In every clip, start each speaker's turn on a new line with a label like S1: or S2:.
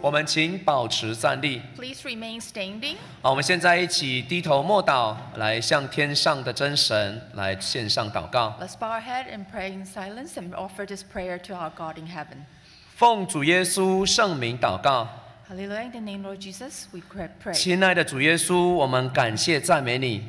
S1: 我们请保持站立。
S2: Please remain standing.
S1: 好，我们现在一起低头默祷，来向天上的真神来献上祷告。
S2: Let's bow our head and pray in silence and offer this prayer to our God in heaven.
S1: 奉主耶稣圣名祷告
S2: ，Hallelujah. In the name of Jesus, we pray.
S1: 亲爱的主耶稣，我们感谢赞美你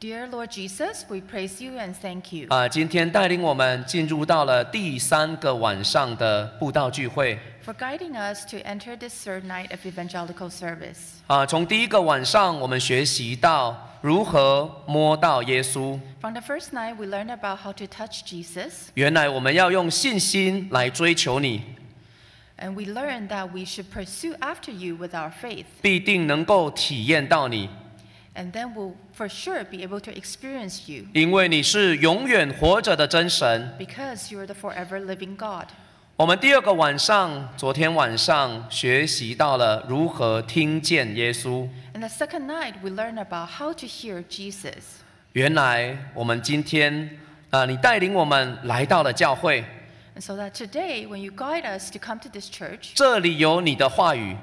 S2: Dear Lord Jesus, we praise you and thank you
S1: 啊！今天带领我们进入到了第三个晚上的布道聚会
S2: for guiding us to enter this third night of evangelical service.
S1: 啊。从第一个晚上，我们学习到如何摸到耶稣。
S2: From the first night, we learned about how to touch Jesus,
S1: 原来我们要用信心来追求你，
S2: and we learned that we should pursue after you with our faith,
S1: 必定能够体验到你，
S2: and then we'll for sure be able to experience you
S1: 因为你是永远活着的真神。
S2: because you are the forever living God.
S1: 我们第二个晚上，昨天晚上学习到了如何听见耶稣。
S2: And the second night, we learned about how to hear Jesus.
S1: 原来我们今天啊、你带领我们来到了教会，
S2: And so that today, when you guide us to come to this church,
S1: 这里有你的话语。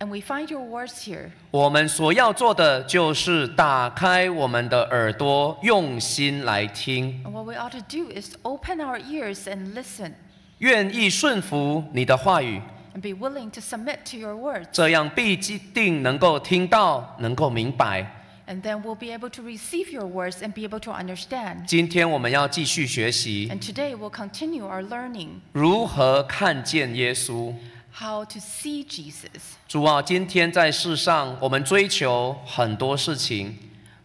S2: and we find your words here,
S1: 我们所要做的就是打开我们的耳朵，用心来听，
S2: and what we ought to do is open our ears and listen,
S1: 愿意顺服你的话语
S2: ，and be willing to submit to your words.
S1: 这样必定能够听到，能够明白。
S2: And then we'll be able to receive your words and be able to understand.
S1: 今天我们要继续学习
S2: And today we'll continue our learning
S1: 如何看见耶稣。
S2: how to see Jesus.
S1: 主啊，今天在世上，我们追求很多事情。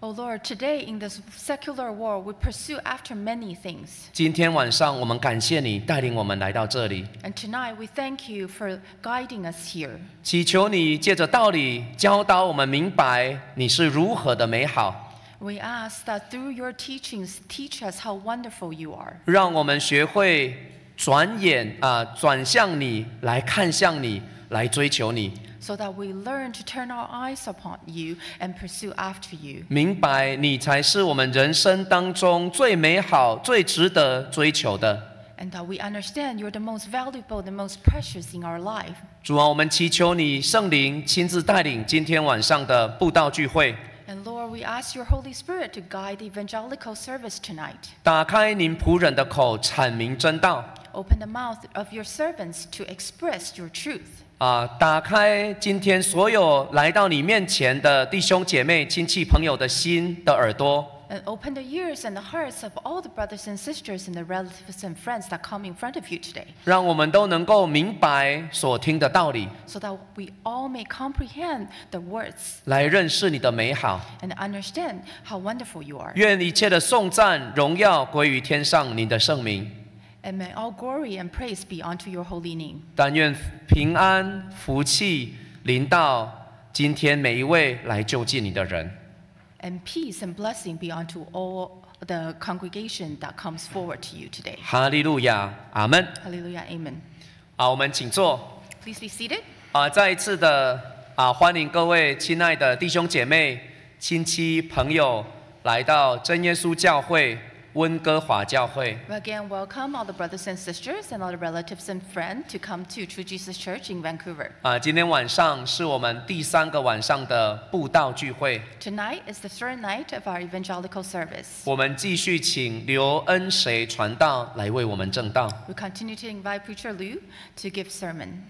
S2: Oh Lord, today in this secular world, we pursue after many things.
S1: 今天晚上，我们感谢你带领我们来到这里
S2: ，And tonight we thank you for guiding us here.
S1: 祈求你借着道理教导我们明白你是如何的美好
S2: ，We ask that through your teachings, teach us how wonderful you are.
S1: 让我们学会转眼啊、转向你，来看向你，来追求你，
S2: so that we learn to turn our eyes upon you and pursue after you.
S1: 明白你才是我们人生当中最美好、最值得追求的。
S2: And that we understand you're the most valuable, the most precious in our life.
S1: 主啊，我们祈求你圣灵亲自带领今天晚上的布道聚会，
S2: And Lord, we ask your Holy Spirit to guide the evangelical service tonight.
S1: 打开您仆人的口，阐明真道。
S2: Open the mouth of your servants to express your truth.
S1: 啊，打开今天所有来到你面前的弟兄姐妹、亲戚朋友的心的耳朵
S2: ，And open the ears and the hearts of all the brothers and sisters and the relatives and friends that come in front of you today,
S1: 让我们都能够明白所听的道理
S2: ，so that we all may comprehend the words
S1: 来认识你的美好。
S2: and understand how wonderful you are.
S1: 愿一切的颂赞、荣耀归于天上您的圣名。
S2: And may all glory and praise be unto your holy name.
S1: 但愿平安、福气临到今天每一位来就近你的人。
S2: And peace and blessing be unto all the congregation that comes forward to you today.
S1: 哈利路亚，阿门。
S2: Hallelujah. Amen.
S1: 啊，我们请坐。
S2: Please be seated.
S1: 啊，再一次的啊，欢迎各位亲爱的弟兄姐妹、亲戚朋友来到真耶稣教会温哥华教会。
S2: Again, welcome all the brothers and sisters and all the relatives and friends to come to True Jesus Church in Vancouver.
S1: Uh, 啊，今天晚上是我们第三个晚上的布道聚会。
S2: Tonight is the third night of our evangelical service.
S1: 我们继续请刘恩谁传道来为我们证道。
S2: We continue to invite preacher Liu to give sermon.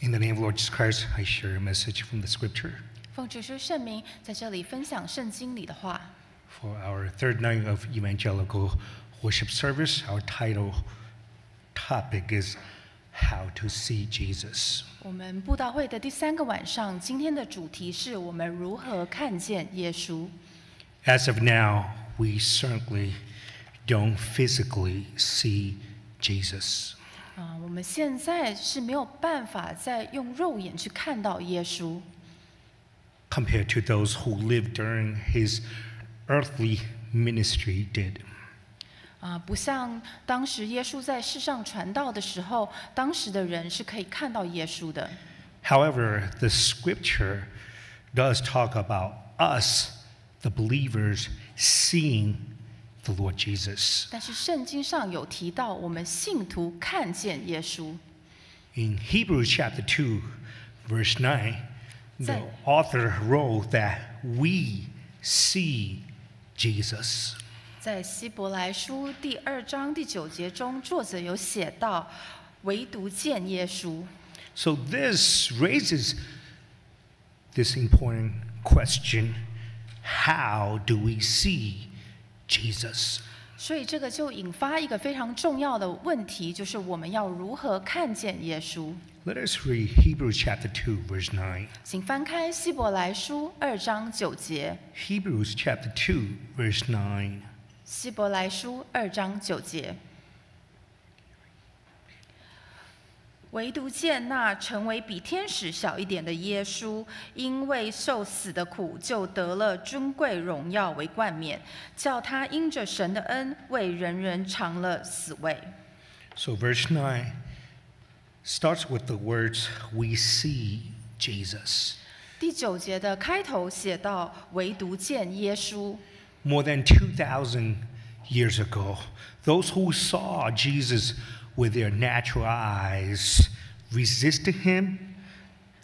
S3: In the name of Lord Jesus Christ, I share a message from the scripture.
S2: 奉主书圣名，在这里分享圣经里的话。
S3: For our third night of evangelical worship service, our title topic is How to See Jesus.
S2: 我们布道会的第三个晚上，今天的主题是我们如何看见耶稣。
S3: As of now, we certainly don't physically see Jesus.
S2: 啊、我们现在是没有办法再用肉眼去看到耶稣
S3: ，compared to those who lived during his earthly ministry did.
S2: 啊、不像当时耶稣在世上传道的时候，当时的人是可以看到耶稣的。
S3: However, the scripture does talk about us, the believers, seeing the Lord Jesus.
S2: 但是圣经上有提到，我们信徒看见耶稣。
S3: In Hebrews chapter 2, verse 9, the
S2: Say-
S3: author wrote that we see Jesus.
S2: 在希伯来书第二章第九节中，作者有写到，唯独见耶稣。
S3: So this raises this important question how do we see Jesus?
S2: 所以这个就引发一个非常重要的问题，就是我们要如何看见耶稣
S3: ？Let us read Hebrews chapter two, verse nine.
S2: 请翻开希伯来书二章九节。
S3: Hebrews chapter two, verse nine.
S2: 希伯来书二章九节，唯独见那成为比天使小一点的耶稣，因为受死的苦，就得了尊贵荣耀为冠冕，叫他因着神的恩，为人人尝了死味。
S3: So verse 9 starts with the words, We see Jesus.
S2: 第九节的开头写到，唯独见耶稣。
S3: More than 2,000 years ago, those who saw Jesus with their natural eyes resisted him,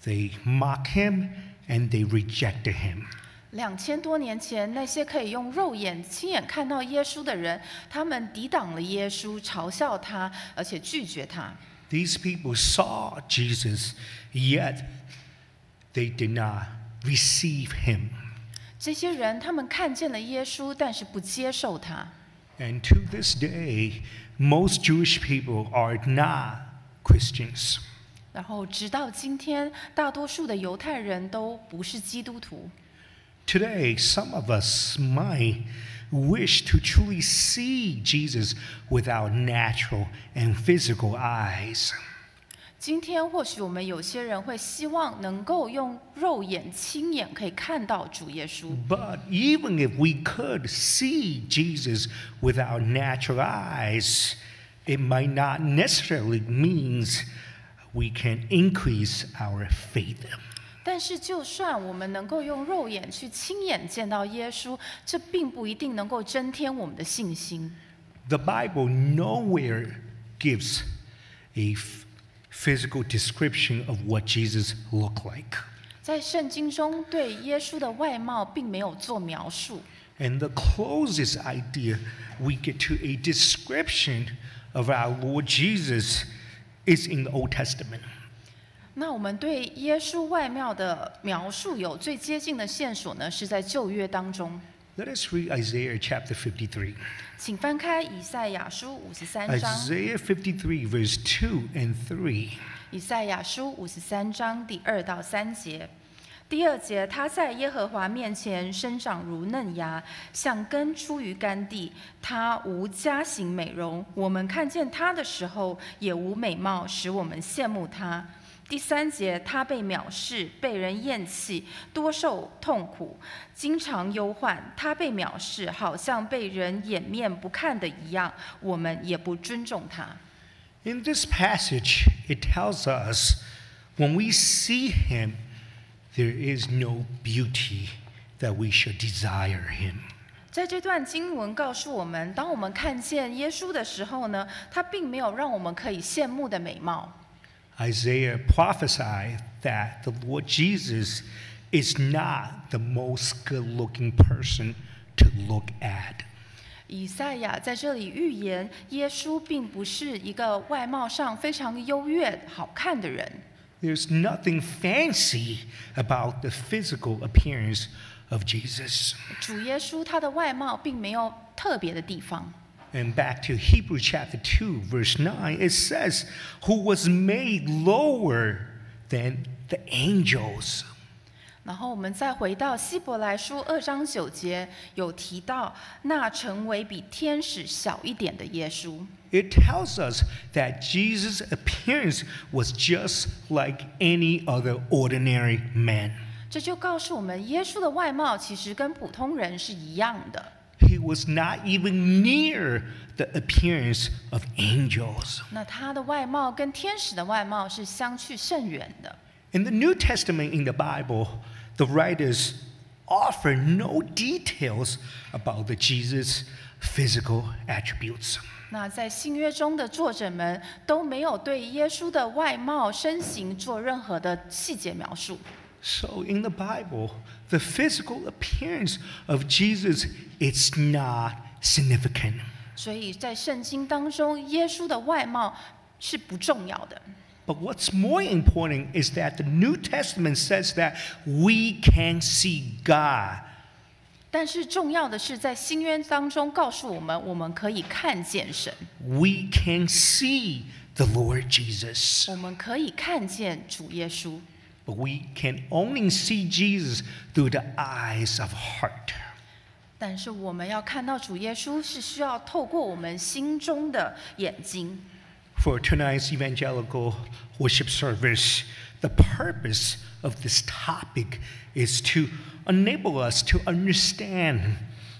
S3: they mocked him, and they rejected him.
S2: 两千多年前，那些可以用肉眼亲眼看到耶稣的人，他们抵挡了耶稣，嘲笑他，而且拒绝他。
S3: These people saw Jesus, yet they did not receive him.
S2: 这些人，他们看见了耶稣，但是不接受他。
S3: And to this day, most Jewish people are not Christians.
S2: 然后，直到今天，大多数的犹太人都不是基督徒。
S3: Today, some of us might wish to truly see Jesus with our natural and physical eyes.
S2: 今天，或许我们有些人会希望能够用肉眼亲眼可以看到主耶稣。
S3: But even if we could see Jesus with our natural eyes, it might not necessarily means we can increase our faith.
S2: 但是，就算我们能够用肉眼去亲眼见到耶稣，这并不一定能够增添我们的信心。
S3: The Bible nowhere gives a f- physical description of what Jesus looked like.
S2: 在圣经中，对耶稣的外貌并没有做描述。
S3: And the closest idea we get to a description of our Lord Jesus is in the Old Testament.
S2: 那我们对耶稣外貌的描述有最接近的线索呢，是在旧约当中。
S3: Let us read Isaiah chapter 53.
S2: 请翻开以赛亚书五十三章
S3: ，Isaiah 53, verse 2 and 3.
S2: 以赛亚书五十三章第二到三节。第二节，他在耶和华面前生长如嫩芽，像根出于干地。他无家型美容，我们看见他的时候，也无美貌，使我们羡慕他。第三节，他被藐视，被人厌弃，多受痛苦，经常忧患。他被藐视，好像被人掩面不看的一样，我们也不尊重他。
S3: In this passage, it tells us when we see him, there is no beauty that we should desire him.
S2: 在这段经文告诉我们，当我们看见耶稣的时候呢，他并没有让我们可以羡慕的美貌。
S3: Isaiah prophesied that the Lord Jesus is not the most good looking person to look at.
S2: 以赛亚在这里预言，耶稣并不是一个外貌上非常优越、好看的人。
S3: There's nothing fancy about the physical appearance of Jesus.
S2: 主耶稣他的外貌并没有特别的地方。
S3: And back to Hebrews chapter 2, verse 9, it says, Who was made lower than the angels.
S2: 然后我们再回到希伯来书二章九节，有提到那成为比天使小一点的耶稣。
S3: It tells us that Jesus' appearance was just like any other ordinary man.
S2: 这就告诉我们，耶稣的外貌其实跟普通人是一样的。
S3: He was not even near the appearance of angels.
S2: 那他的外貌跟天使的外貌是相去甚远的。
S3: In the New Testament in the Bible, the writers offer no details about the Jesus' physical attributes.
S2: 那在新约中的作者们都没有对耶稣的外貌、身形做任何的细节描述。
S3: So in the Bible, the physical appearance of Jesus it's not significant.
S2: 所以在圣经当中，耶稣的外貌是不重要的。
S3: But what's more important is that the New Testament says that we can see God.
S2: 但是重要的是，在新约当中告诉我们，我们可以看见神，
S3: We can see the Lord Jesus.
S2: 我们可以看见主耶稣。
S3: But we can only see Jesus through the eyes of heart.
S2: 但是我们要看到主耶稣，是需要透过我们心中的眼睛。
S3: For tonight's evangelical worship service, the purpose of this topic is to enable us to understand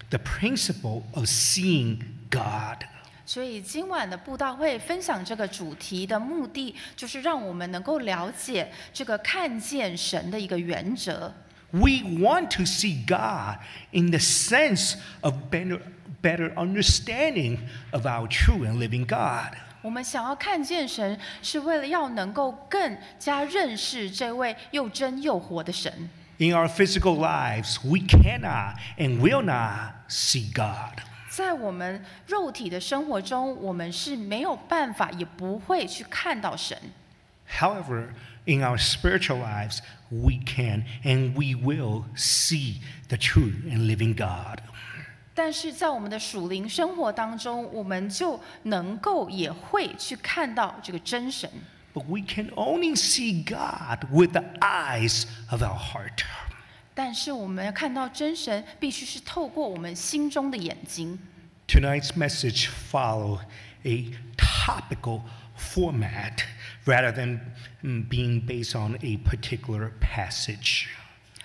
S3: the principle of seeing God.
S2: 所以今晚的布道会分享这个主题的目的，就是让我们能够了解这个看见神的一个原则。
S3: We want to see God in the sense of better, better understanding of our true and living God.
S2: 我们想要看见神，是为了要能够更加认识这位又真又活的神。
S3: In our physical lives, we cannot and will not see God.
S2: 在我们肉体的生活中，我们是没有办法，也不会去看到神。
S3: However, in our spiritual lives, we can and we will see the true and living God.
S2: 但是在我们的属灵生活当中，我们就能够也会去看到这个真神。
S3: But we can only see God with the eyes of our heart. Tonight's message follow a topical format rather than mm, being based on a particular passage.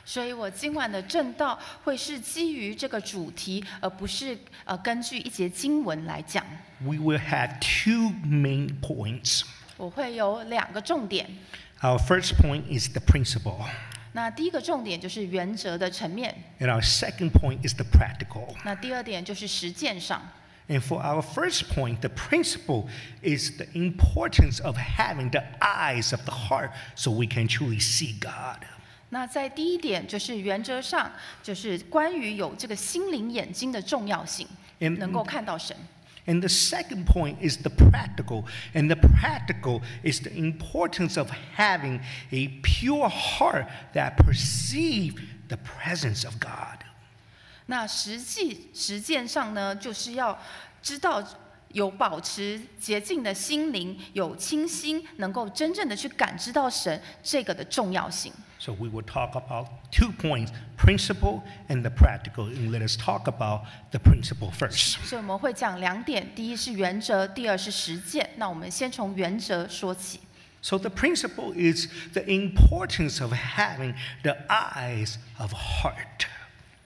S2: 所以我今晚的证道会是基于这个主题，而不是呃根据一节经文来讲。
S3: We will have two main points.
S2: 我会有两个重点。
S3: Our first point is the principle.
S2: 那第一个重点就是原则的层面
S3: ，and our second point is the practical.
S2: 那第二点就是实践上。
S3: And for our first point, the principle is the importance of having the eyes of the heart so we can truly see God.
S2: 那在第一点就是原则上，就是关于有这个心灵眼睛的重要性，能够看到神。
S3: And the second point is the practical. And the practical is the importance of having a pure heart that perceive the presence of God.
S2: 那实际实践上呢，就是要知道 有保持洁净的心灵，有清心，能够真正的去感知到神这个的重要性。
S3: So we will talk about two points, principle and the practical. And let us talk about the principle first.
S2: 所以我们会讲两点，第一是原则，第二是实践。那我们先从原则说起。
S3: So the principle is the importance of having the eyes of heart.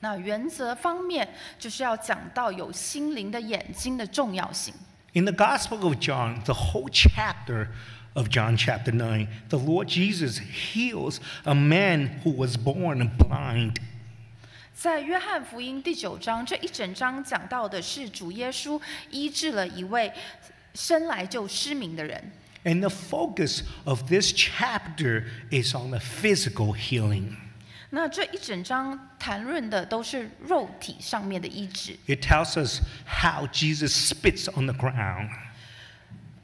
S2: 那原则方面，就是要讲到有心灵的眼睛的重要性。
S3: In the Gospel of John, the whole chapter of John chapter 9, the Lord Jesus heals a man who was born blind.
S2: 在约翰福音第九章这一整章讲到的是主耶稣医治了一位生来就失明的人。
S3: And the focus of this chapter is on the physical healing.
S2: 那这一整章谈论的都是肉体上面的医治。
S3: It tells us how Jesus spits on the ground.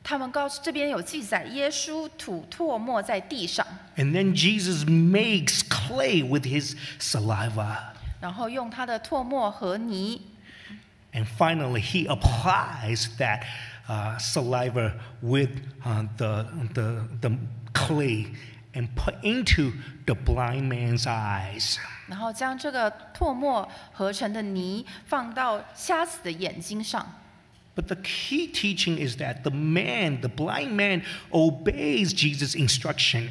S2: 他们告诉这边有记载，耶稣吐唾沫在地上，
S3: And then Jesus makes clay with his saliva.
S2: 然后用他的唾沫和泥，
S3: And finally, he applies that uh, saliva with uh, the, the, the clay and put into the blind man's eyes.
S2: 然后将这个唾沫合成的泥放到瞎子的眼睛上。
S3: But the key teaching is that the man, the blind man, obeys Jesus' instruction.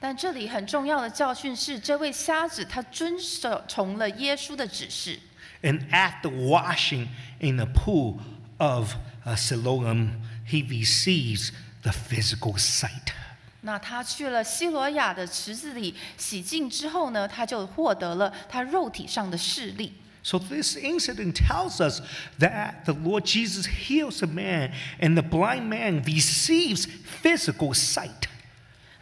S2: 但这里很重要的教训是，这位瞎子他遵守从了耶稣的指示。
S3: And after washing in the pool of uh, Siloam, he receives the physical sight.
S2: 那他去了希罗亚的池子里洗净之后呢，他就获得了他肉体上的视力。
S3: So this incident tells us that the Lord Jesus heals a man and the blind man receives physical sight.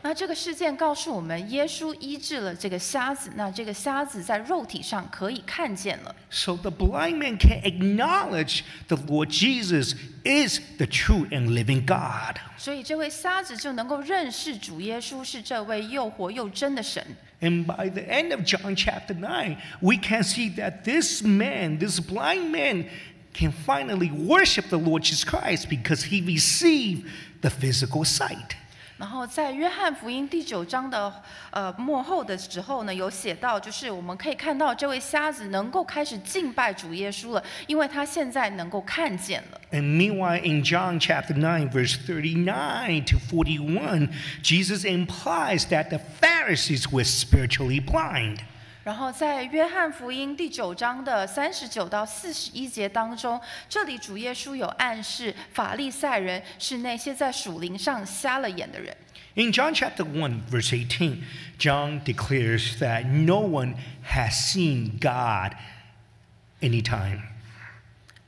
S2: 那这个事件告诉我们，耶稣医治了这个瞎子，那这个瞎子在肉体上可以看见了。
S3: So the blind man can acknowledge the Lord Jesus is the true and living God.
S2: 所以这位瞎子就能够认识主耶稣是这位又活又真的神。
S3: And by the end of John chapter 9, we can see that this man, this blind man, can finally worship the Lord Jesus Christ because he received the physical sight.
S2: 然后在约翰福音第九章的呃末后的时候呢，有写到，就是我们可以看到这位瞎子能够开始敬拜主耶稣了，因为他现在能够看见了。
S3: And meanwhile, in John chapter nine, verse thirty-nine to forty-one, Jesus implies that the Pharisees were spiritually blind.
S2: 然后在约翰福音第九章的三十九到四十一节当中，这里主耶稣有暗示法利赛人是那些在属灵上瞎了眼的人。
S3: In John chapter 1, verse 18, John declares that no one has seen God anytime.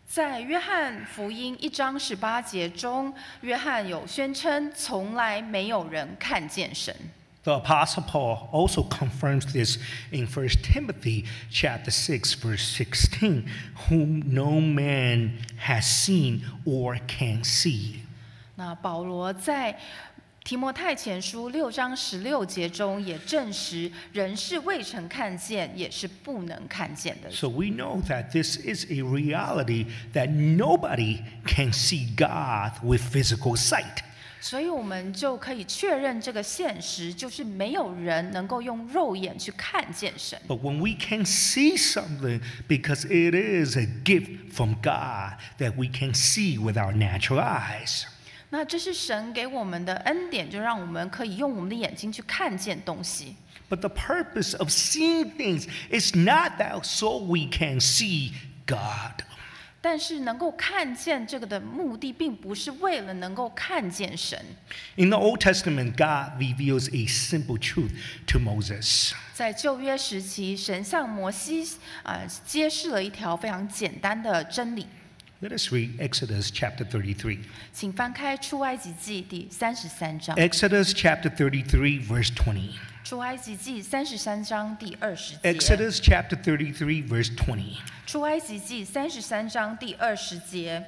S2: 在约翰福音一章十八节中，约翰有宣称从来没有人看见神。
S3: The apostle Paul also confirms this in 1 Timothy chapter 6 verse 16, whom no man has seen or can see.
S2: 那保罗在提摩太前书六章十六节中也证实，人是未曾看见，也是不能看见的。
S3: So we know that this is a reality that nobody can see God with physical sight.
S2: 所以我们就可以确认这个现实，就是没有人能够用肉眼去看见神。
S3: But when we can see something because it is a gift from God that we can see with our natural eyes.
S2: 那这是神给我们的恩典，就让我们可以用我们的眼睛去看见东西。
S3: But the purpose of seeing things is not that so we can see God.
S2: 但是能够看见这个的目的，并不是为了能够看见神。
S3: In the Old Testament, God reveals a simple truth to Moses.
S2: 在旧约时期，神向摩西啊、呃揭示了一条非常简单的真理
S3: ，Let us read Exodus chapter 33.
S2: 请翻开出埃及记第三十三章。
S3: Exodus chapter 33, verse 20.
S2: 出埃及记三十三章第二十节。
S3: Exodus chapter thirty three verse twenty
S2: 出埃及记三十三章第二十节。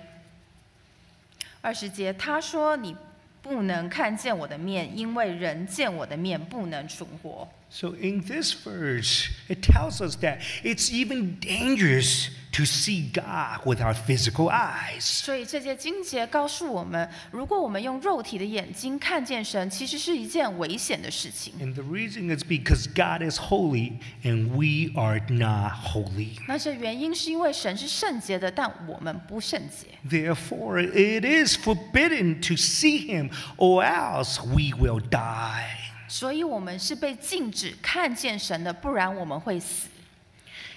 S2: 二十节，他说：“你不能看见我的面，因为人见我的面不能存活。”
S3: So in this verse, it tells us that it's even dangerous to see God with our physical eyes.
S2: 所以这节经节告诉我们，如果我们用肉体的眼睛看见神，其实是一件危险的事情。
S3: And the reason is because God is holy and we are not holy.
S2: 那这原因是因为神是圣洁的，但我们不圣洁。
S3: Therefore, it is forbidden to see him, or else we will die.
S2: 所以我们是被禁止看见神的，不然我们会死。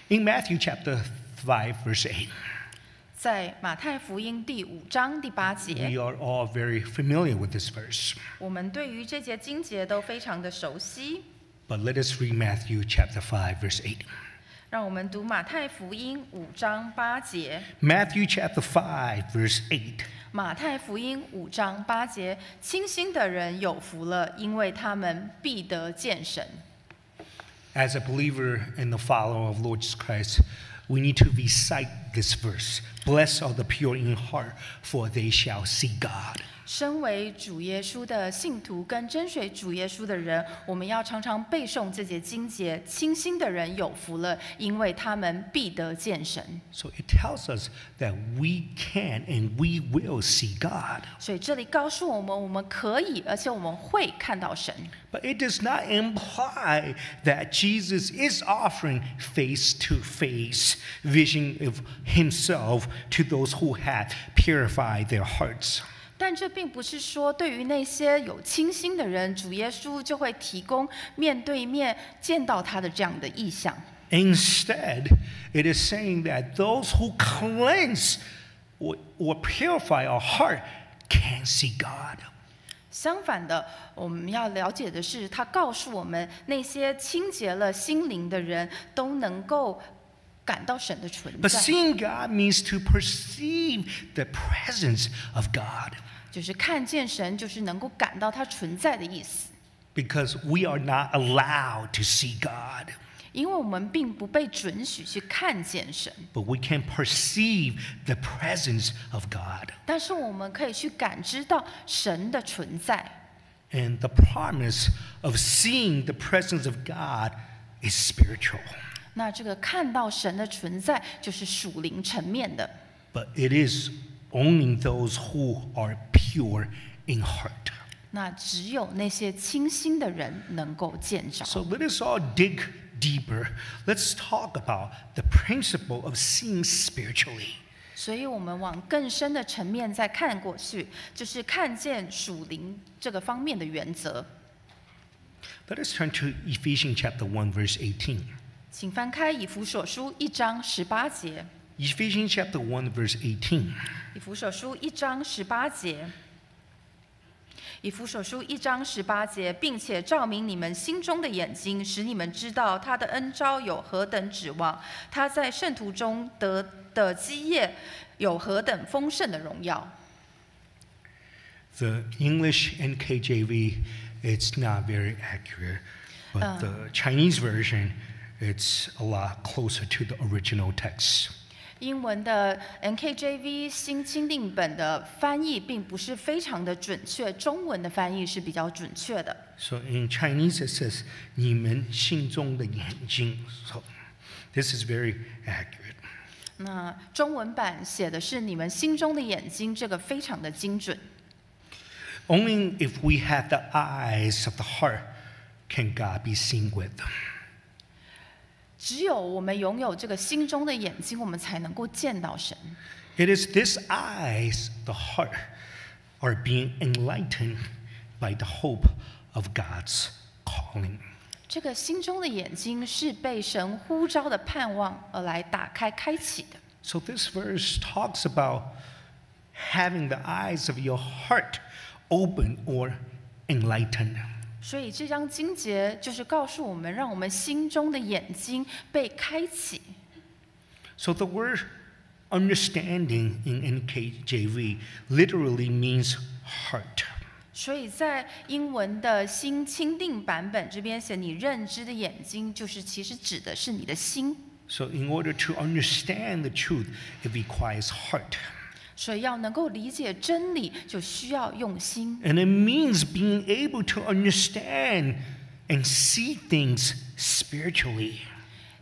S3: In Matthew chapter 5, verse 8,
S2: 在马太福音第五章第八
S3: we
S2: 节，
S3: are all very familiar with this verse.
S2: 我们对于这节经节都非常的熟悉。
S3: But let us read Matthew chapter 5, verse 8.
S2: 让我们读马太福音五章八节。
S3: Matthew chapter 5, verse 8.
S2: 马太福音五章八节：清心的人有福了，因为他们必得见神。
S3: As a believer and the follower of Lord Jesus Christ, we need to recite this verse. Blessed are the pure in heart, for they shall see God.
S2: 身为主耶稣的信徒跟跟随主耶稣的人，我们要常常背诵这节经节。清心的人有福了，因为他们必得见神。
S3: So it tells us that we can and we will see God.
S2: 所以这里告诉我们，我们可以，而且我们会看到神。
S3: But it does not imply that Jesus is offering face to face vision of himself to those who have purified their hearts.
S2: 但这并不是说，对于那些有清心的人，主耶稣就会提供面对面见到他的这样的意象。
S3: Instead, it is saying that those who cleanse or, or purify our heart can see God.
S2: 相反的，我们要了解的是，他告诉我们，那些清洁了心灵的人都能够 感到神的存
S3: But
S2: 在。
S3: seeing God means to perceive the presence of God
S2: 就是看见神，就是能够感到他存在的意思。
S3: because we are not allowed to see God,
S2: 因为我们并不被准许去看见神，
S3: but we can perceive the presence of God.
S2: 但是我们可以去感知到神的存在。
S3: And the promise of seeing the presence of God is spiritual,
S2: 那这个看到神的存在，就是属灵层面的。
S3: but it is only those who are pure in heart.
S2: 那只有那些清心的人能够见着。
S3: So let us all dig deeper. Let's talk about the principle of seeing spiritually.
S2: 所以我们往更深的层面再看过去，就是看见属灵这个方面的原则。
S3: Let us turn to Ephesians chapter one verse 18.
S2: 请翻开以弗所书一章十八节。
S3: Ephesians chapter one verse eighteen
S2: 以弗所书一章十八节。以弗所书一章十八节，并且照明你们心中的眼睛，使你们知道他的恩招有何等指望，他在圣徒中得的基业有何等丰盛的荣耀。
S3: The English NKJV it's not very accurate, but the Chinese version it's a lot closer to the original text.
S2: 英文的 NKJV 新钦定本的翻译并不是非常的准确，中文的翻译是比较准确的。
S3: So in Chinese it says 你们心中的眼睛. So this is very accurate.
S2: 那中文版写的是你们心中的眼睛，这个非常的精准。
S3: Only if we have the eyes of the heart can God be seen with.
S2: 只有我们拥有这个心中的眼睛，我们才能够见到神。
S3: It is these eyes, the heart, are being enlightened by the hope of God's calling.
S2: 这个心中的眼睛是被神呼召的盼望而来打开、开启的。
S3: So this verse talks about having the eyes of your heart open or enlightened.
S2: 所以这张经节就是告诉我们，让我们心中的眼睛被开启。
S3: So the word understanding in NKJV literally means heart.
S2: 所以在英文的新钦定版本这边写，你认知的眼睛，就是其实指的是你的心。
S3: So in order to understand the truth, it requires heart.
S2: 所以要能够理解真理，就需要用心。
S3: And it means being able to understand and see things spiritually.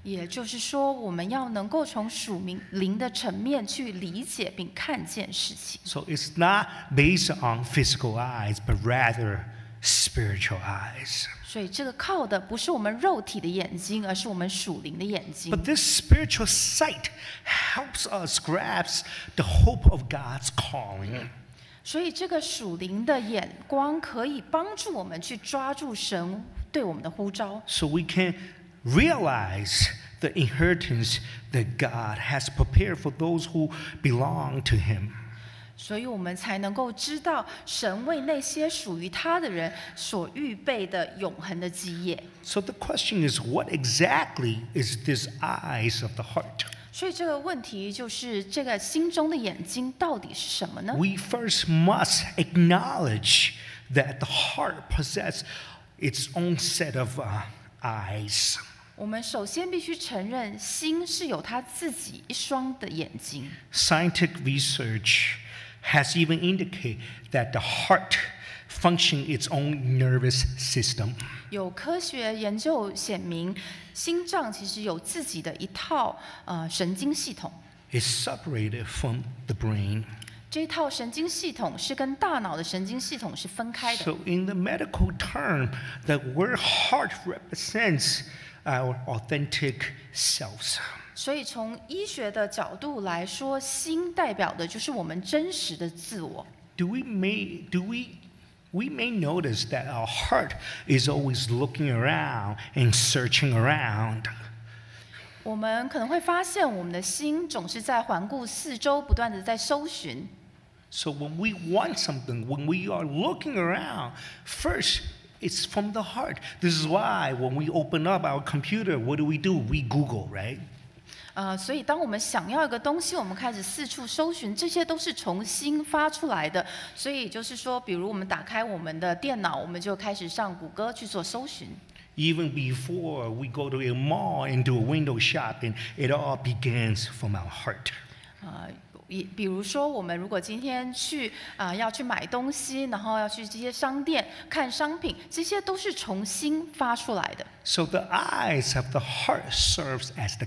S2: 也就是说，我们要能够从属灵灵的层面去理解并看见事情。
S3: So it's not based on physical eyes, but rather spiritual eyes.
S2: 所以这个靠的不是我们肉体的眼睛，而是我们属灵的眼睛
S3: But。this spiritual sight helps us grasp the hope of God's calling.
S2: 所以这个属灵的眼光可以帮助我们去抓住神对我们的呼召，
S3: So we can realize the inheritance that God has prepared for those who belong to Him.
S2: 所以我们才能够知道神为那些属于他的人所预备的永恒的基业。
S3: So the question is what exactly is this eyes of the heart?
S2: 所以这个问题就是这个心中的眼睛到底是什么呢？
S3: We first must acknowledge that the heart possesses its own set of uh, eyes.
S2: 我们首先必须承认，心是有他自己一双的眼睛。
S3: Scientific research has even indicated that the heart functions its own nervous system.
S2: 有科学研究显明，心脏其实有自己的一套呃神经系统。
S3: It's separated from the brain.
S2: 这一套神经系统是跟大脑的神经系统是分开的。
S3: So, in the medical term, the word heart represents our authentic selves.
S2: 所以从医学的角度来说，心代表的就是我们真实的自我。
S3: Do we may do we we may notice that our heart is always looking around and searching around.
S2: 我们可能会发现，我们的心总是在环顾四周，不断的在搜寻。
S3: So when we want something, when we are looking around, first it's from the heart. This is why when we open up our computer, what do we do? We Google, right?
S2: 呃，所以当我们想要一个东西，我们开始四处搜寻，这些都是重新发出来的。所以就是说，比如我们打开我们的电脑，我们就开始上谷歌去做搜寻。
S3: Even before we go to a mall and do a window shopping, it all begins from our heart.
S2: 啊，也比如说，我们如果今天去啊、要去买东西，然后要去这些商店看商品，这些都是从心发出来的。
S3: So the eyes of the heart serves as the,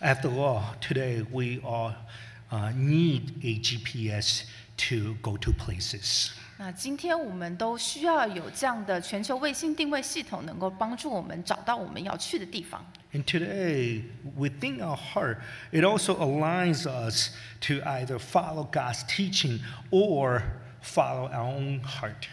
S3: After all, today we all uh, need a GPS to go to places.
S2: 那今天我们都需要有这样的全球卫星定位系统，能够帮助我们找到我们要去的地方。
S3: And today, within our heart, it also aligns us to either follow God's teaching or follow our own heart.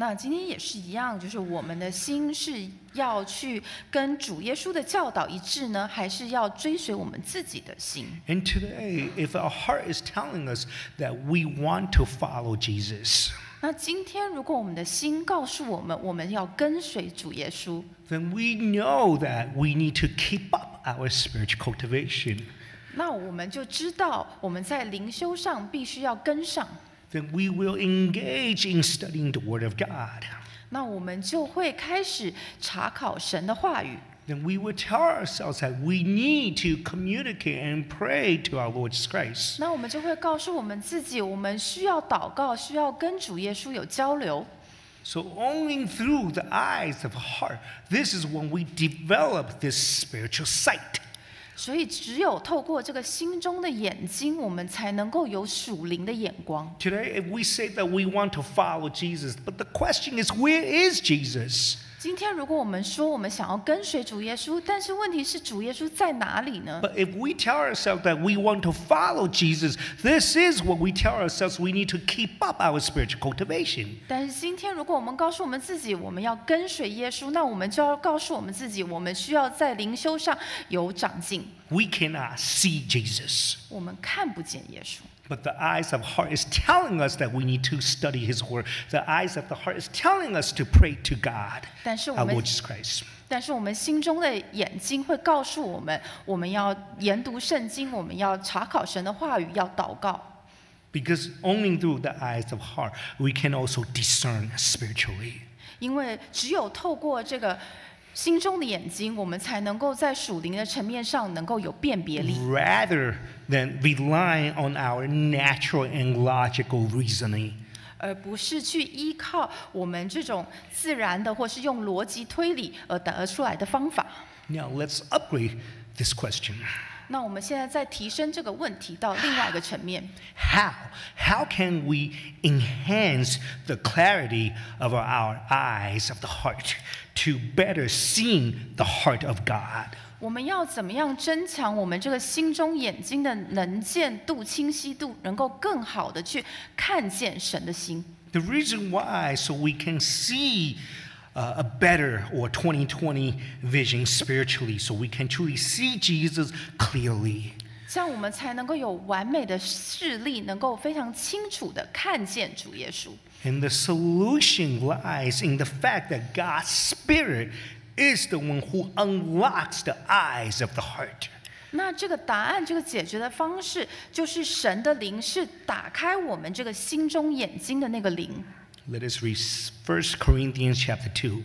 S2: 那今天也是一样，就是我们的心是要去跟主耶稣的教导一致呢，还是要追随我们自己的心
S3: ？And today, if our heart is telling us that we want to follow Jesus,
S2: 那今天如果我们的心告诉我们，我们要跟随主耶稣
S3: ，then we know that we need to keep up our spiritual cultivation.
S2: 那我们就知道我们在灵修上必须要跟上。
S3: Then we will engage in studying the Word of God.
S2: 那我们就会开始查考神的话语。
S3: Then we will tell ourselves that we need to communicate and pray to our Lord Jesus Christ.
S2: 那我们就会告诉我们自己，我们需要祷告，需要跟主耶稣有交流。
S3: So only through the eyes of the heart, this is when we develop this spiritual sight.
S2: 所以，只有透过这个心中的眼睛，我们才能够有属灵的眼光。
S3: Today, if we say that we want to follow Jesus, but the question is, where is Jesus?
S2: 今天，如果我们说我们想要跟随主耶稣，但是问题是主耶稣在哪里呢
S3: ？But if we tell ourselves that we want to follow Jesus, this is what we tell ourselves we need to keep up our spiritual cultivation.
S2: 但是今天，如果我们告诉我们自己我们要跟随耶稣，那我们就要告诉我们自己，我们需要在灵修上有长进。
S3: We cannot see Jesus.
S2: 我们看不见耶稣，
S3: But the eyes of heart is telling us that we need to study His Word. The eyes of the heart is telling us to pray to God,
S2: 但是我
S3: our
S2: 们
S3: Lord Jesus Christ.
S2: 但是我们心中的眼睛会告诉我们，我们要研读圣经，我们要查考神的话语，要祷告。
S3: Because only through the eyes of heart we can also discern spiritually.
S2: 因为只有透过这个 心中的眼睛，我们才能够在属灵的层面上能够有辨别力
S3: ，rather than relying on our natural and logical reasoning.
S2: 而不是去依靠我们这种自然的或是用逻辑推理而得出来的方法。
S3: Now let's upgrade this question.
S2: 那我们现在再提升这个问题到另外一个层面
S3: ，How? How can we enhance the clarity of our, our eyes of the heart to better seeing the heart of God?
S2: 我们要怎么样增强我们这个心中眼睛的能见度、清晰度，能够更好的去看见神的心？
S3: The reason why, so we can see uh, a better or 2020 vision spiritually, so we can truly see Jesus clearly.
S2: 这样我们才能够有完美的视力，能够非常清楚的看见主耶稣。
S3: And the solution lies in the fact that God's Spirit is the one who unlocks the eyes of the heart.
S2: 那这个答案，这个解决的方式，就是神的灵是打开我们这个心中眼睛的那个灵。
S3: Let us read 1 Corinthians chapter 2.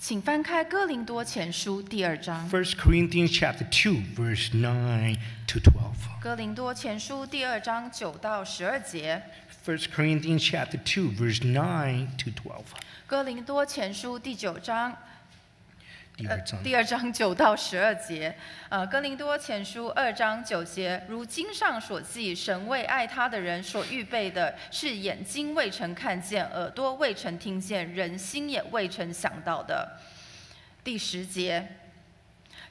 S2: 请翻开哥林多前书第二章。
S3: 1 Corinthians chapter 2, verse 9 to 12.
S2: 哥林多前书第二章九到十二节。
S3: 1 Corinthians chapter 2, verse 9 to 12.
S2: 哥林多前书第九章
S3: 第二章。
S2: 第二章九到十二节，呃，哥林多前书二章九节，如经上所记，神为爱他的人所预备的是眼睛未曾看见，耳朵未曾听见，人心也未曾想到的。第十节，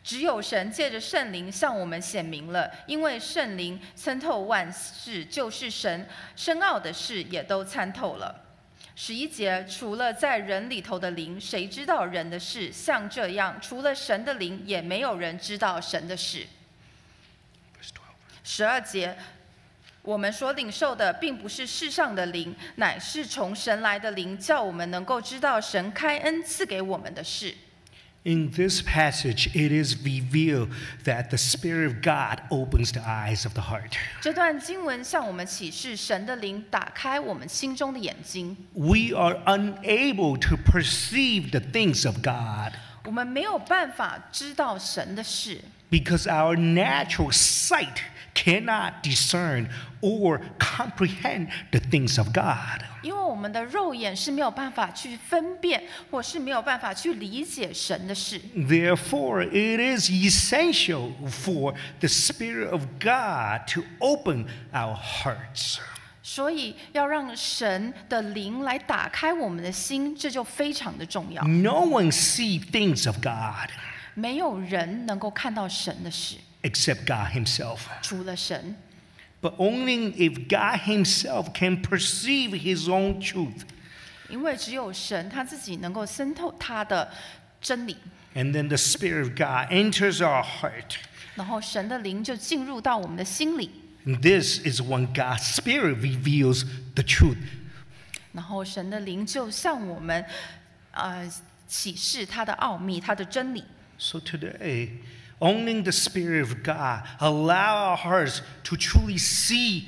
S2: 只有神借着圣灵向我们显明了，因为圣灵参透万事，就是神深奥的事也都参透了。十一节，除了在人里头的灵，谁知道人的事？像这样，除了神的灵，也没有人知道神的事。十二节，我们所领受的，并不是世上的灵，乃是从神来的灵，叫我们能够知道神开恩赐给我们的事。
S3: In this passage, it is revealed that the Spirit of God opens the eyes of the heart.
S2: 这段经文向我们启示，神的灵打开我们心中的眼睛，
S3: We are unable to perceive the things of God
S2: 我们没有办法知道神的事，
S3: because our natural sight cannot discern or comprehend the things of God.
S2: 因为我们的肉眼是没有办法去分辨，或是没有办法去理解神的事。
S3: Therefore, it is essential for the Spirit of God to open our hearts.
S2: 所以要让神的灵来打开我们的心，这就非常的重要。
S3: No one see things of God
S2: 没有人能够看到神的事，
S3: except God Himself.
S2: 除了神。
S3: But only if God Himself can perceive His own truth.
S2: 因为只有神他自己能够渗透他的真理，
S3: And then the Spirit of God enters our heart.
S2: 然后神的灵就进入到我们的心里，
S3: And this is when God's Spirit reveals the truth.
S2: 然后神的灵就向我们呃启示他的奥秘，他的真理。
S3: So today, only the Spirit of God allow our hearts to truly see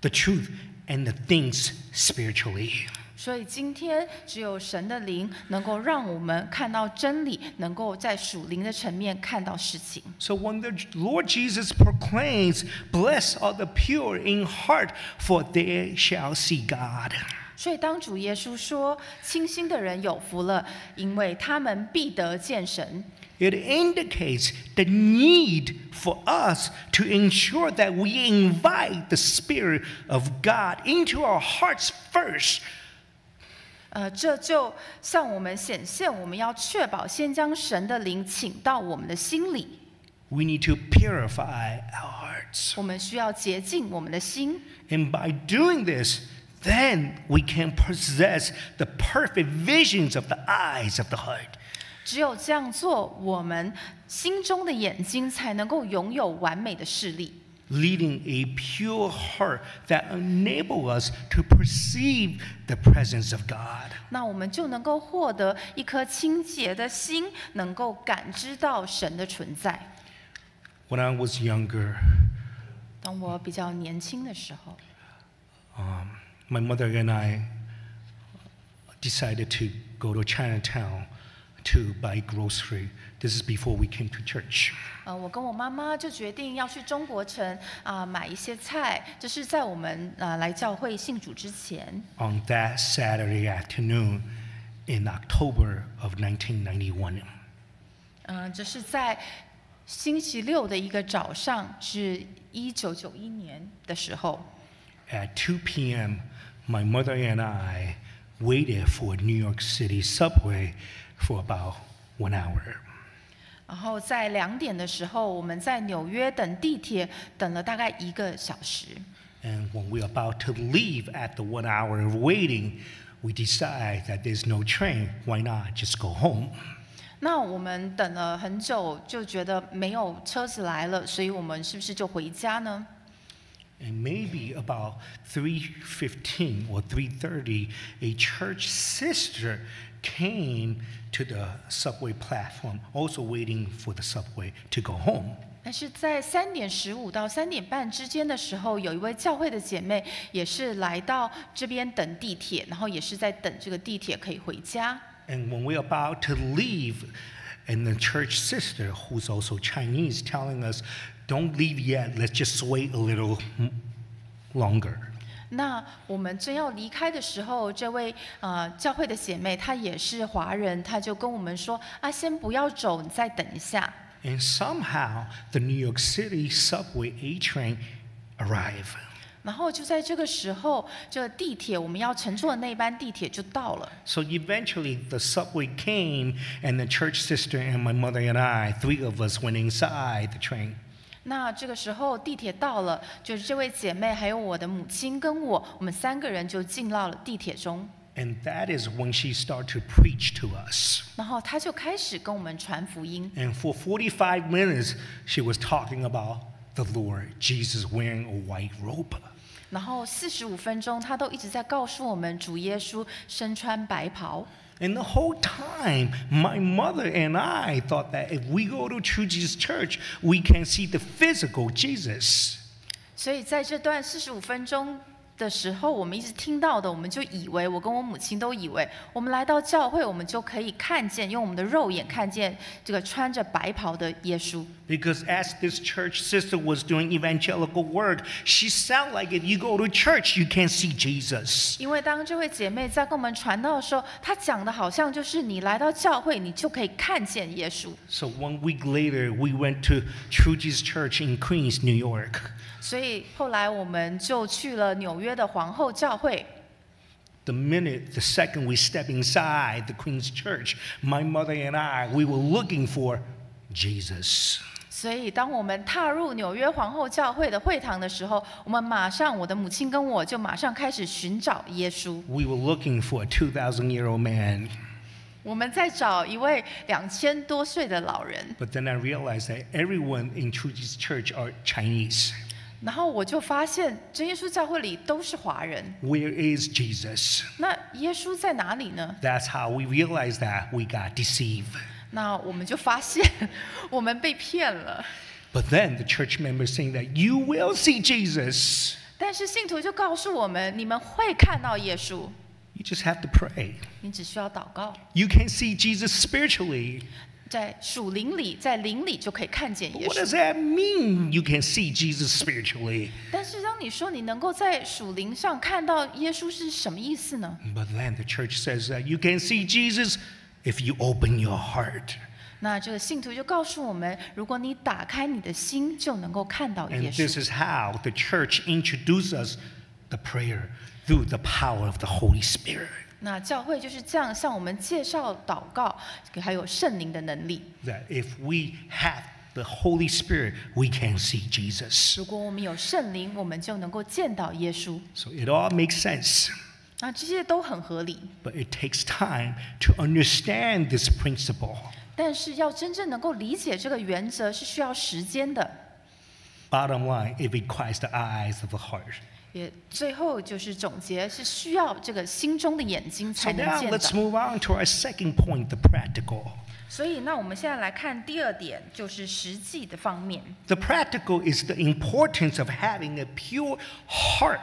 S3: the truth and the things spiritually.
S2: 所以今天只有神的灵能够让我们看到真理，能够在属灵的层面看到事情。
S3: So when the Lord Jesus proclaims, Blessed are the pure in heart, for they shall see God.
S2: 所以当主耶稣说清心的人有福了，因为他们必得见神，
S3: It indicates the need for us to ensure that we invite the Spirit of God into our hearts first
S2: 呃，这就向我们显现，我们要确保先将神的灵请到我们的心里，
S3: We need to purify our hearts.
S2: 我们需要洁净我们的心。
S3: And by doing this, then we can possess the perfect visions of the eyes of the heart.
S2: 只有这样做，我们心中的眼睛才能够拥有完美的视力，
S3: leading a pure heart that enable us to perceive the presence of God.
S2: 那我们就能够获得一颗清洁的心，能够感知到神的存在。
S3: When I was younger,
S2: 当我比较年轻的时候，
S3: um, my mother and I decided to go to Chinatown to buy grocery. This is before we came to church.
S2: 呃，我跟我妈妈就决定要去中国城啊、买一些菜，这是在我们呃来教会信主之前。
S3: On that Saturday afternoon in October of 1991.
S2: 嗯、这是在星期六的一个早上，是一九九一年的时候。
S3: At 2 p.m., my mother and I waited for a New York City subway for about one hour.
S2: 然后在两点的时候，我们在纽约等地铁，等了大概一个小时。
S3: And when we're about to leave after one hour of waiting, we decide that there's no train. Why not just go home?
S2: 那我们等了很久，就觉得没有车子来了，所以我们是不是就回家呢？
S3: And maybe about 3:15 or 3:30, a church sister came to the subway platform, also waiting for the subway to go home.
S2: 但是在三点十五到三点半之间的时候，有一位教会的姐妹也是来到这边等地铁，然后也是在等这个地铁可以回家。
S3: And when we're about to leave, and the church sister, who's also Chinese, telling us, "Don't leave yet. Let's just wait a little m- longer."
S2: 那我们正要离开的时候，这位呃教会的姐妹她也是华人，她就跟我们说啊，先不要走，你再等一下。
S3: And somehow the New York City subway A train arrived.
S2: 然后就在这个时候，这个地铁我们要乘坐的那班地铁就到了。
S3: So eventually the subway came, and the church sister and my mother and I, three of us, went inside the train.
S2: 那这个时候地铁到了，就是这位姐妹还有我的母亲跟我，我们三个人就进到了地铁中。
S3: And that is when she started to preach to us.
S2: 然后她就开始跟我们传福音。
S3: And for 45 minutes, she was talking about the Lord Jesus wearing a white robe.
S2: 然后四十五分钟，她都一直在告诉我们主耶稣身穿白袍。
S3: And the whole time, my mother and I thought that if we go to True Jesus Church, we can see the physical Jesus.
S2: 所以在这段四十五分钟 的时候，我们一直听到的，我们就以为，我跟我母亲都以为，我们来到教会，我们就可以看见，用我们的肉眼看见这个穿着白袍的耶稣。
S3: Because as this church sister was doing evangelical work, she sounded like if you go to church, you can't see Jesus.
S2: 因为当这位姐妹在跟我们传道的时候，她讲的好像就是你来到教会，你就可以看见耶稣。
S3: So one week later, we went to True Jesus Church in Queens, New York.
S2: 所以后来我们就去了纽约的皇后教会。
S3: The minute, the second we step inside the Queen's Church, my mother and I, we were looking for Jesus.
S2: 所以，当我们踏入纽约皇后教会的会堂的时候，我们马上，我的母亲跟我就马上开始寻找耶稣。
S3: We were looking for a 2,000-year-old man.
S2: 我们在找一位两千多岁的老人。
S3: But then I realized that everyone in True Jesus Church are Chinese.
S2: 然后我就发现真耶稣教会里都是华人。
S3: Where is Jesus?
S2: 那耶稣在哪里呢
S3: ？That's how we realized that we got deceived.
S2: 那我们就发现我们被骗了。
S3: But then the church members saying that you will see Jesus.
S2: 但是信徒就告诉我们，你们会看到耶稣
S3: ，You just have to pray.
S2: 你只需要祷告
S3: ，You can see Jesus spiritually.
S2: 在属灵里，在灵里就可以看见
S3: But
S2: 耶
S3: what does
S2: 稣。
S3: that mean? You can see Jesus spiritually.
S2: 但是当你说你能够在属灵上看到耶稣是什么意思呢？
S3: But then the church says that you can see Jesus if you open your heart.
S2: 那这个信徒就告诉我们，如果你打开你的心，就能够看到耶
S3: And this
S2: 稣。
S3: is how the church introduces us the prayer through the power of the Holy Spirit.
S2: 那教会就是这样向我们介绍祷告，还有圣灵的能力。
S3: That if we have the Holy Spirit, we can see Jesus.
S2: 如果我们有圣灵，我们就能够见到耶稣。
S3: So it all makes sense.
S2: 那这些都很合理
S3: ，But it takes time to understand this principle.
S2: 但是要真正能够理解这个原则是需要时间的。
S3: Bottom line, it requires the eyes of the heart.
S2: 也最后就是总结，是需要这个心中的眼睛
S3: So
S2: 才能
S3: now
S2: 见
S3: let's。move on to our second point, the practical.
S2: 所以，那我们现在来看第二点，就是实际的方面。
S3: The practical is the importance of having a pure heart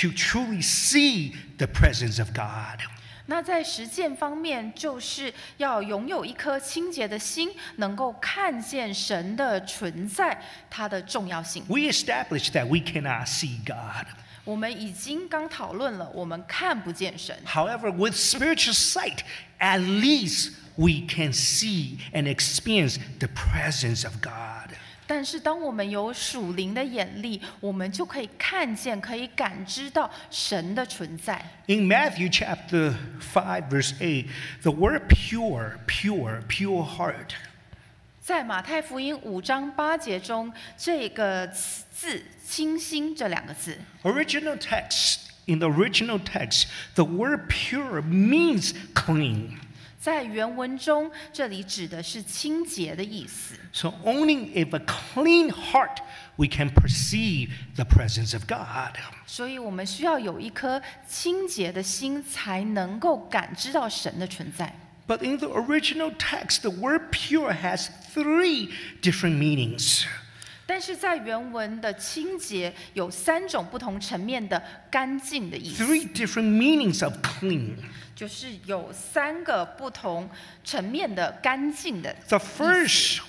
S3: to truly see the presence of God.
S2: 那在实践方面，就是要拥有一颗清洁的心，能够看见神的存在，它的重要性。
S3: We established that we cannot see God.
S2: 我们已经刚讨论了，我们看不见神。
S3: However, with spiritual sight, at least we can see and experience the presence of God.
S2: 但是，当我们有属灵的眼力，我们就可以看见、可以感知到神的存在。
S3: In Matthew chapter 5, verse 8, the word pure, pure, pure heart
S2: 在马太福音五章八节中，这个字“清新”这两个字
S3: ，Original text, in the original text, the word pure means clean.
S2: 在原文中，这里指的是清洁的意思。
S3: So only if a clean heart we can perceive the presence of God.
S2: 所以我们需要有一颗清洁的心，才能够感知到神的存在。
S3: But in the original text, the word pure has three different meanings.
S2: 但是在原文的清洁有三种不同层面的干净的意思
S3: ，Three different meanings of clean.
S2: 就是有三个不同层面的干净的。
S3: The first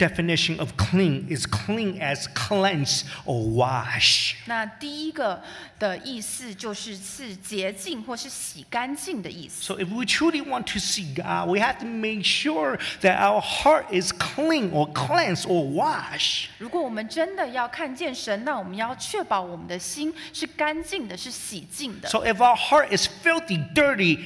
S3: definition of clean is clean as cleanse or wash.
S2: 那第一个的意思就是是洁净或是洗干净的意思。
S3: So if we truly want to see God, we have to make sure that our heart is clean or cleansed or washed.
S2: 如果我们真的要看见神，那我们要确保我们的心是干净的，是洗净的。
S3: So if our heart is filthy, dirty,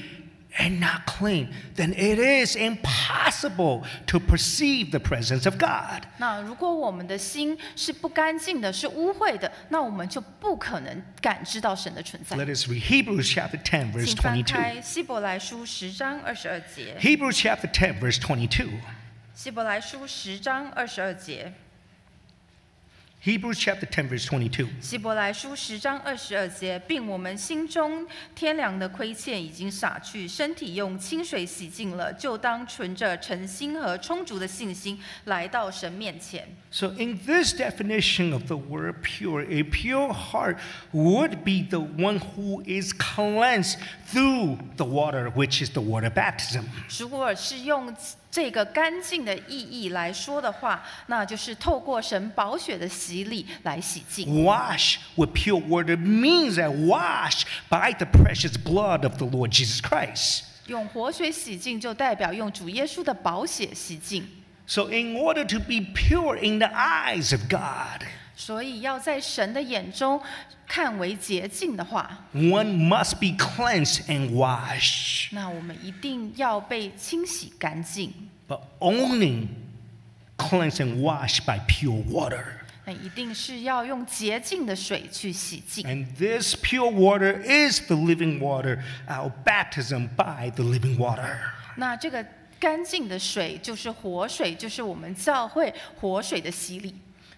S3: and not clean, then it is impossible to perceive the presence of God.
S2: 那如果我们的心是不干净的，是污秽的，那我们就不可能感知到神的存在。
S3: Let us read Hebrews chapter 10, verse
S2: 请翻
S3: 22.
S2: 开希伯来书十章二十二节。
S3: Hebrews chapter 10, verse 22.
S2: 希伯来书十章二十二节。
S3: Hebrews chapter 10, verse 22.
S2: 希伯来书十章二十二节，并我们心中天良的亏欠已经洒去，身体用清水洗净了，就当存着诚心和充足的信心来到神面前。
S3: So, in this definition of the word pure, a pure heart would be the one who is cleansed through the water, which is the water baptism.
S2: 如果是用这个干净的意义来说的话，那就是透过神宝血的洗礼来洗净。
S3: Wash with pure water means that washed by the precious blood of the Lord Jesus Christ.
S2: 用活水洗净，就代表用主耶稣的宝血洗净。
S3: So, in order to be pure in the eyes of God,
S2: 所以要在神的眼中看为洁净的话
S3: ，one must be cleansed and washed.
S2: 那我们一定要被清洗干净。
S3: But only cleansed and washed by pure water.
S2: 那一定是要用洁净的水去洗净。
S3: And this pure water is the living water, our baptism by the living water.
S2: 那这个干净的水就是活水，就是我们教会活水的洗礼。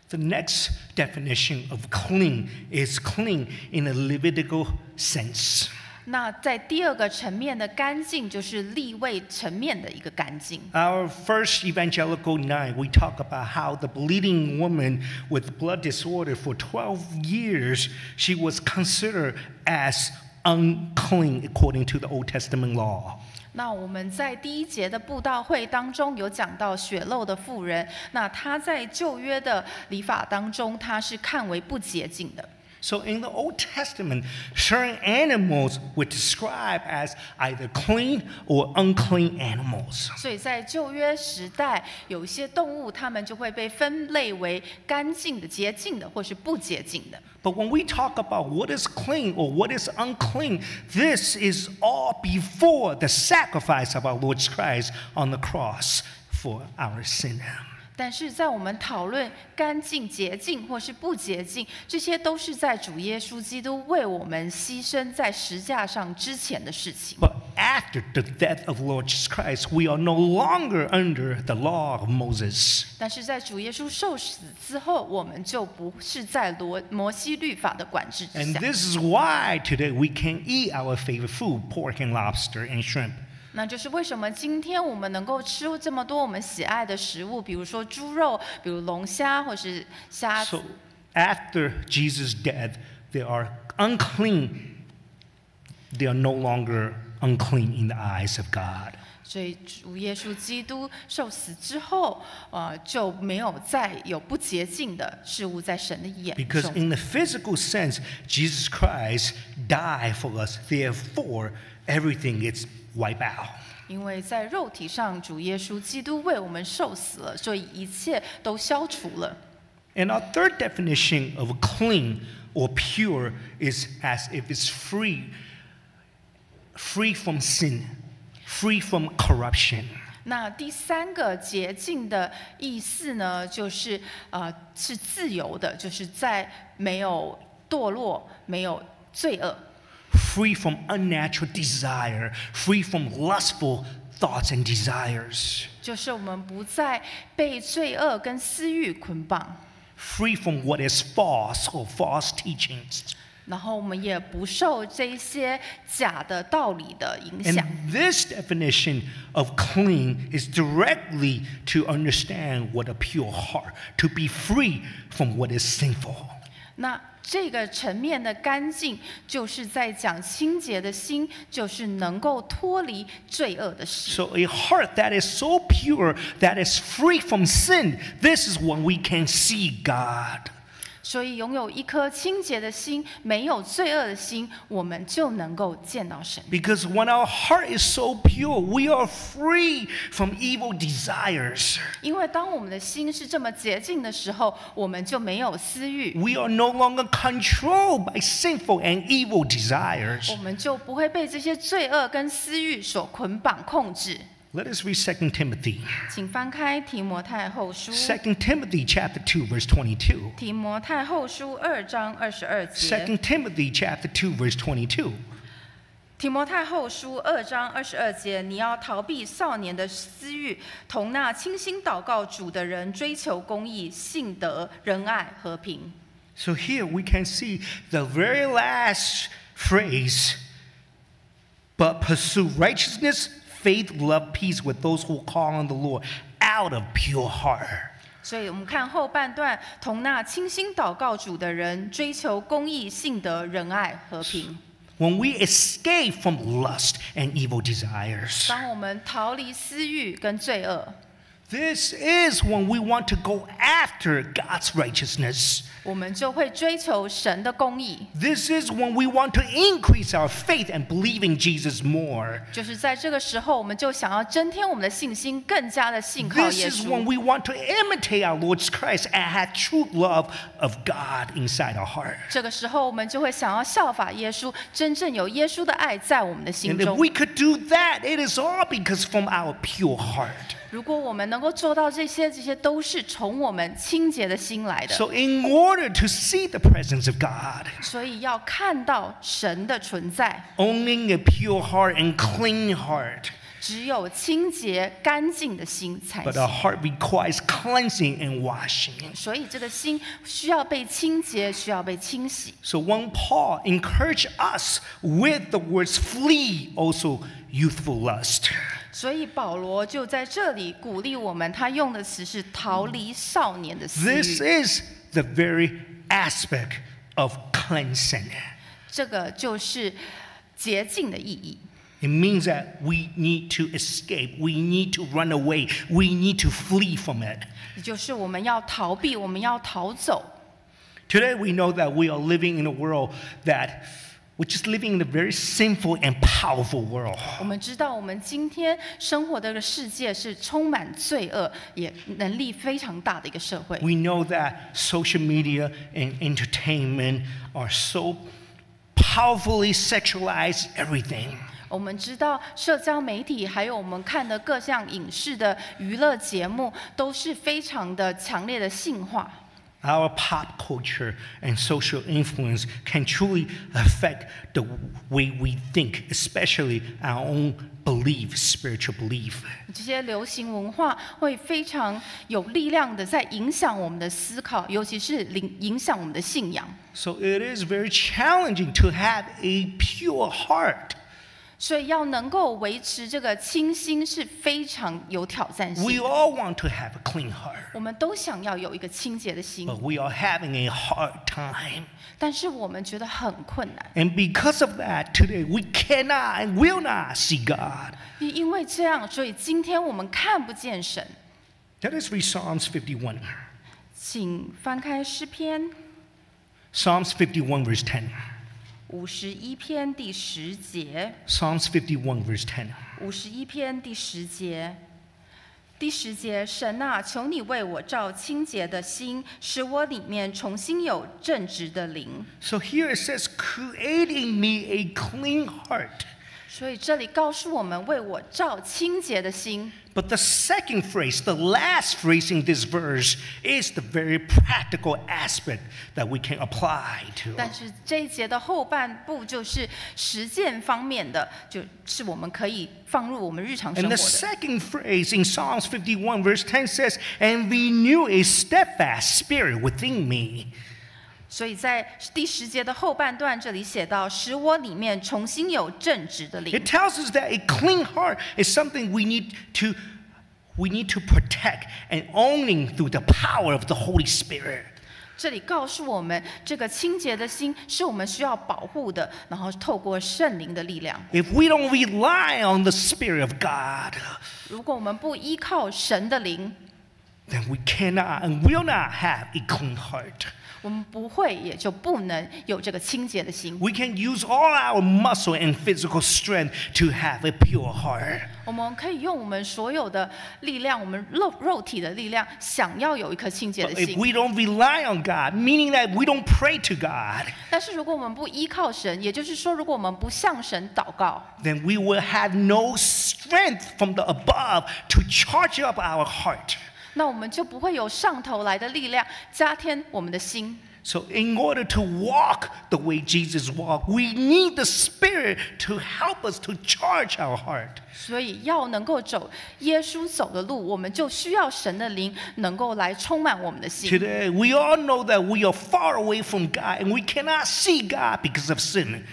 S3: The next definition of clean is clean in a Levitical sense.
S2: 那在第二个层面的干净，就是利未层面的一个干净。
S3: Our first evangelical night, we talk about how the bleeding woman with blood disorder for 12 years, she was considered as unclean according to the Old Testament law.
S2: 那我们在第一节的布道会当中有讲到血漏的妇人，那她在旧约的礼法当中，她是看为不洁净的。
S3: So in the Old Testament, certain animals were described as either clean or unclean animals.
S2: 所以在旧约时代，有一些动物，它们就会被分类为干净的、洁净的，或是不洁净的。
S3: But when we talk about what is clean or what is unclean, this is all before the sacrifice of our Lord Christ on the cross for our sin.
S2: 但是在我们讨论干净、洁净或是不洁净，这些都是在主耶稣基督为我们牺牲在十架上之前的事情。
S3: But after the death of Lord Jesus Christ, we are no longer under the law of Moses.
S2: 但是在主耶稣受死之后，我们就不是在罗摩西律法的管制之下
S3: And
S2: 下。
S3: this is why today we can eat our favorite food, pork and lobster and shrimp.
S2: 那就是为什么今天我们能够吃这么多我们喜爱的食物，比如说猪肉，比如龙虾或是虾子
S3: So。after Jesus' death, they are unclean. They are no longer unclean in the eyes of God.
S2: 所以主耶稣基督受死之后，呃，就没有再有不洁净的事物在神的眼
S3: Because
S2: 中。
S3: in the physical sense, Jesus Christ died for us. Therefore, everything is wiped out.
S2: 因为在肉体上，主耶稣基督为我们受死了，所以一切都消除了。
S3: And our third definition of clean or pure is as if it's free, free from sin, free from corruption.
S2: 那第三个洁净的意思呢，就是呃是自由的，就是在没有堕落、没有罪恶，
S3: free from unnatural desire, free from lustful thoughts and desires,
S2: 就是我们不再被罪恶跟私欲捆绑，
S3: free from what is false or false teachings.
S2: 然后我们也不受这些假的道理的影响。
S3: And this definition of clean is directly to understand what a pure heart, to be free from what is sinful.
S2: 那 这个层面的干净，就是在讲清洁的心，就是能够脱离罪恶的心。
S3: So, a heart that is so pure, that is free from sin, this is when we can see God.
S2: 所以，拥有一颗清洁的心，没有罪恶的心，我们就能够见到神。
S3: Because when our heart is so pure, we are free from evil desires.
S2: 因为当我们的心是这么洁净的时候，我们就没有私欲
S3: ，We are no longer controlled by sinful and evil desires.
S2: 我们就不会被这些罪恶跟私欲所捆绑控制。
S3: Let us read 2 Timothy.
S2: 请翻开提摩太后书，
S3: 2 Timothy chapter 2 verse 22.
S2: 提摩太后书二章二十二节。
S3: 2 Timothy chapter 2 verse 22.
S2: 提摩太后书二章二十二节，你要逃避少年的私欲，同那倾心祷告主的人追求公义、信德、仁爱、和平。
S3: So here we can see the very last phrase but pursue righteousness, faith, love, peace with those who call on the Lord out of pure heart.
S2: 所以我们看后半段，同那清心祷告主的人追求公义、信德、仁爱、和平。
S3: When we escape from lust and evil desires,
S2: 当我们逃离私欲跟罪恶，
S3: this is when we want to go after God's righteousness.
S2: 我们就会追求神的公义。
S3: This is when we want to increase our faith and believe in Jesus more.
S2: 就是在这个时候，我们就想要增添我们的信心，更加的信靠
S3: This
S2: 耶
S3: is when
S2: 稣。
S3: we want to imitate our Lord Christ and have true love of God inside our heart.
S2: 这个时候，我们就会想要效法耶稣，真正有耶稣的爱在我们的心
S3: And if
S2: 中。
S3: we could do that, it is all because from our pure heart.
S2: 如果我们能够做到这些，这些都是从我们清洁的心来的。
S3: So, in order to see the presence of God,
S2: 所以要看到神的存在，
S3: owning a pure heart and clean heart.
S2: 只有清洁干净的心才
S3: But a
S2: 行。
S3: heart requires cleansing and washing.
S2: 所以这个心需要被清洁，需要被清洗。
S3: So, when Paul encouraged us with the words flee also youthful lust.
S2: 所以保罗就在这里鼓励我们，他用的词是逃离少年的私
S3: This
S2: 欲。
S3: is the very aspect of cleansing.
S2: 这个就是洁净的意义。
S3: It means that we need to escape, we need to run away, we need to flee from it.
S2: 也就是我们要逃避，我们要逃走。
S3: Today, we know that we are living in a world that we're just living in a very sinful and powerful world.
S2: 我们知道，我们今天生活的这个世界是充满罪恶，也能力非常大的一个社会。
S3: We know that social media and entertainment are so powerfully sexualized everything.
S2: 我们知道，社交媒体还有我们看的各项影视的娱乐节目，都是非常的强烈的性化。
S3: Our pop culture and social influence can truly affect the way we think, especially our own belief, spiritual belief.
S2: 这些流行文化会非常有力量的在影响我们的思考，尤其是影影响我们的信仰。
S3: So it is very challenging to have a pure heart.
S2: 所以要能够维持这个清心是非常有挑战
S3: We
S2: 性。
S3: all want to have a clean heart,
S2: 我们都想要有一个清洁的心，
S3: but we are having a hard time.
S2: 但是我们觉得很困难。
S3: And because of that, today we cannot and will not see God.
S2: 因因为这样，所以今天我们看不见神。
S3: Let us read Psalms 51.
S2: 请翻开诗篇
S3: Psalms 51, verse 10.
S2: 五十一篇第十节。
S3: Psalms fifty one verse ten
S2: 五十一篇第十节，第十节，神啊，求你为我照清洁的心，使我里面重新有正直的灵。
S3: So here it says, creating me a clean heart.
S2: 所以这里告诉我们，为我照清洁的心。
S3: But the second phrase, the last phrase in this verse, is the very practical aspect that we can apply to.
S2: 但是这一节的后半部就是实践方面的，就是我们可以放入我们日常生
S3: And
S2: 活
S3: the
S2: 的。
S3: second phrase in Psalms 51, verse 10 says, And renew a steadfast spirit within me.
S2: 所以在第十节的后半段，这里写到，使我里面重新有正直的灵
S3: It。tells us that a clean heart is something we need to we need to protect and owning through the power of the Holy Spirit.
S2: 这里告诉我们，这个清洁的心是我们需要保护的，然后透过圣灵的力量。
S3: If we don't rely on the Spirit of God,
S2: 如果我们不依靠神的灵，
S3: then we cannot and will not have a clean heart.
S2: 我们不会也就不能有这个清洁的心。
S3: We can use all our muscle and physical strength to have a pure heart.
S2: 我们可以用我们所有的力量，我们肉肉体的力量，想要有一颗清洁
S3: But
S2: 的
S3: if
S2: 心。
S3: we don't rely on God, meaning that we don't pray to God,
S2: 但是如果我们不依靠神，也就是说，如果我们不向神祷告，
S3: then we will have no strength from the above to charge up our heart.
S2: 那我们就不会有上头来的力量加添我们的心。
S3: So, in order to walk the way Jesus walked, we need the Spirit to help us to charge our heart.
S2: 所以要能够走耶稣走的路，我们就需要神的灵能够来充满我们的心。
S3: Today, we all know that we are far away from God and we cannot see God because of sin.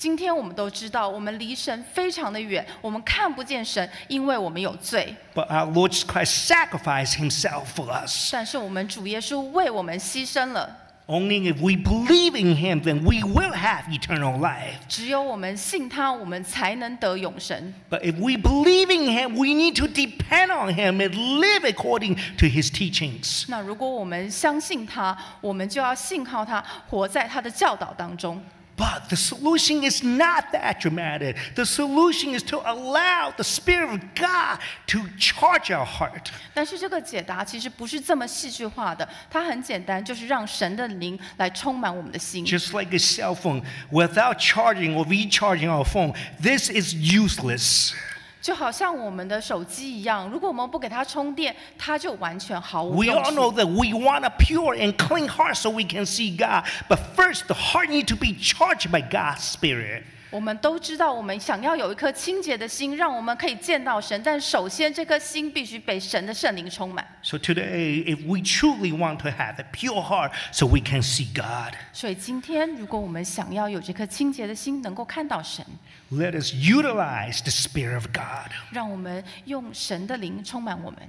S2: 今天我们都知道，我们离神非常的远，我们看不见神，因为我们有罪。
S3: But our Lord Jesus Christ sacrificed himself for us.
S2: 但是我们主耶稣为我们牺牲了。
S3: Only if we believe in him, then we will have eternal life.
S2: 只有我们信他，我们才能得永生。
S3: But if we believe in him, we need to depend on him and live according to his teachings.
S2: 那如果我们相信他，我们就要信靠他，活在他的教导当中。
S3: But the solution is not that dramatic. The solution is to allow the Spirit of God to charge our heart.
S2: 但是这个解答其实不是这么戏剧化的，它很简单，就是让神的灵来充满我们的心。
S3: Just like a cell phone, without charging or recharging our phone, this is useless.
S2: 就好像我们的手机一样，如果我们不给它充电，它就完全毫无
S3: We
S2: 用
S3: all know。that we want a pure and clean heart so we can see God. But first, the heart needs to be charged by God's Spirit.
S2: 我们都知道，我们想要有一颗清洁的心，让我们可以见到神，但首先这颗心必须被神的圣灵充满。
S3: So today, if we truly want to have a pure heart so we can see God,
S2: 所以今天，如果我们想要有这颗清洁的心，能够看到神，
S3: let us utilize the Spirit of God.
S2: 让我们用神的灵充满我们。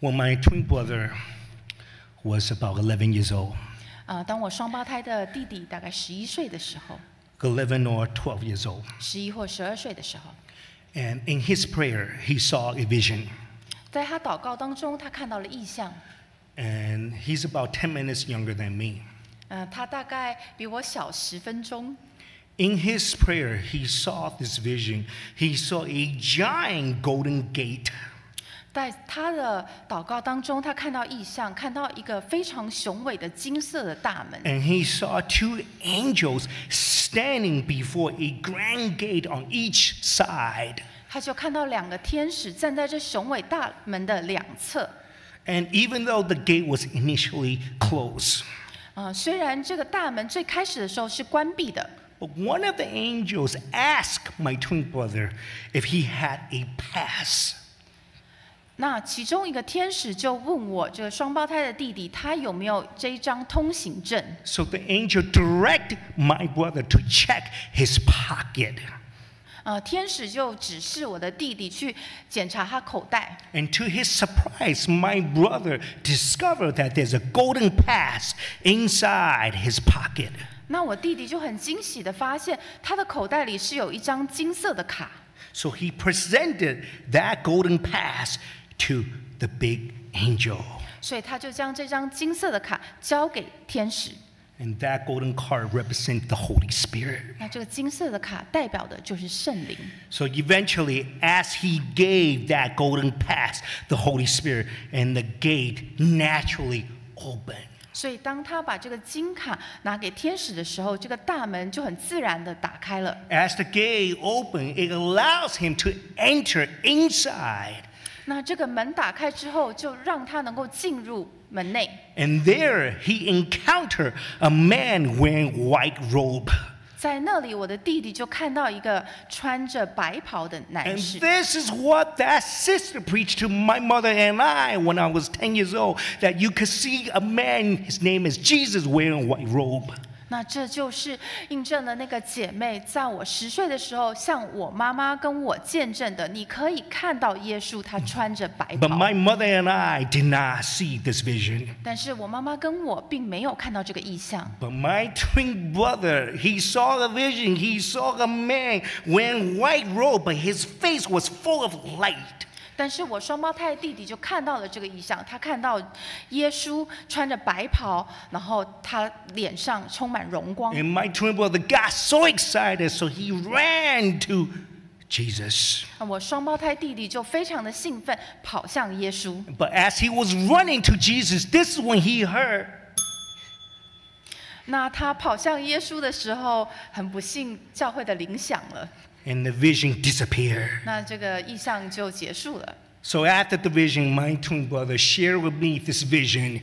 S3: When my twin brother was about 11 years old,
S2: 啊、当我双胞胎的弟弟大概十一岁的时候，
S3: 11 or 12 years old,
S2: 十一或十二岁的时候，
S3: and in his prayer, he saw a vision.
S2: 在他祷告当中，他看到了异象。
S3: And he's about 10 minutes younger than me.
S2: 呃，他大概比我小十分钟。
S3: In his prayer, he saw this vision. He saw a giant golden gate.
S2: 在他的祷告当中，他看到异象，看到一个非常雄伟的金色的大门，
S3: And he saw two angels standing before a grand gate on each side.
S2: 他就看到两个天使站在这雄伟大门的两侧。
S3: And even though the gate was initially closed,
S2: 啊、虽然这个大门最开始的时候是关闭的，
S3: but one of the angels asked my twin brother if he had a pass.
S2: 那其中一个天使就问我这个双胞胎的弟弟，他有没有这一张通行证？
S3: So the angel directed my brother to check his pocket.
S2: 呃，天使就指示我的弟弟去检查他口袋。
S3: And to his surprise, my brother discovered that there's a golden pass inside his pocket.
S2: 那我弟弟就很惊喜的发现，他的口袋里是有一张金色的卡。
S3: So he presented that golden pass to the big angel.
S2: 所以他就将这张金色的卡交给天使。
S3: And that golden card represents the Holy Spirit.
S2: 那这个金色的卡代表的就是圣灵。
S3: So eventually, as he gave that golden pass, the Holy Spirit, and the gate naturally opened.
S2: 所以当他把这个金卡拿给天使的时候，这个大门就很自然的打开了。
S3: As the gate opened, it allows him to enter inside.
S2: 那这个门打开之后，就让他能够进入门内。
S3: And there he encountered a man wearing white robe.
S2: 在那里，我的弟弟就看到一个穿着白袍的男
S3: And
S2: 士。
S3: this is what that sister preached to my mother and I when I was 10 years old that you could see a man, his name is Jesus, wearing white robe.
S2: 那这就是印证了那个姐妹在我十岁的时候向我妈妈跟我见证的。你可以看到耶稣，他穿着白袍 But。
S3: my mother and I did not see this vision.
S2: 但是我妈妈跟我并没有看到这个意象。
S3: But my twin brother, he saw the vision. He saw a man wearing white robe, but his face was full of light.
S2: 但是我双胞胎弟弟就看到了这个意象，他看到耶稣穿着白袍，然后他脸上充满荣光。
S3: And my twin brother got so excited, so he ran to Jesus.
S2: 那我双胞胎弟弟就非常的兴奋，跑向耶稣。
S3: But as he was running to Jesus, this is when he heard
S2: 那他跑向耶稣的时候，很不幸，教会的铃响了，
S3: and the vision disappeared.
S2: 那这个意象就结束了。
S3: So after the vision, my twin brother shared with me this vision.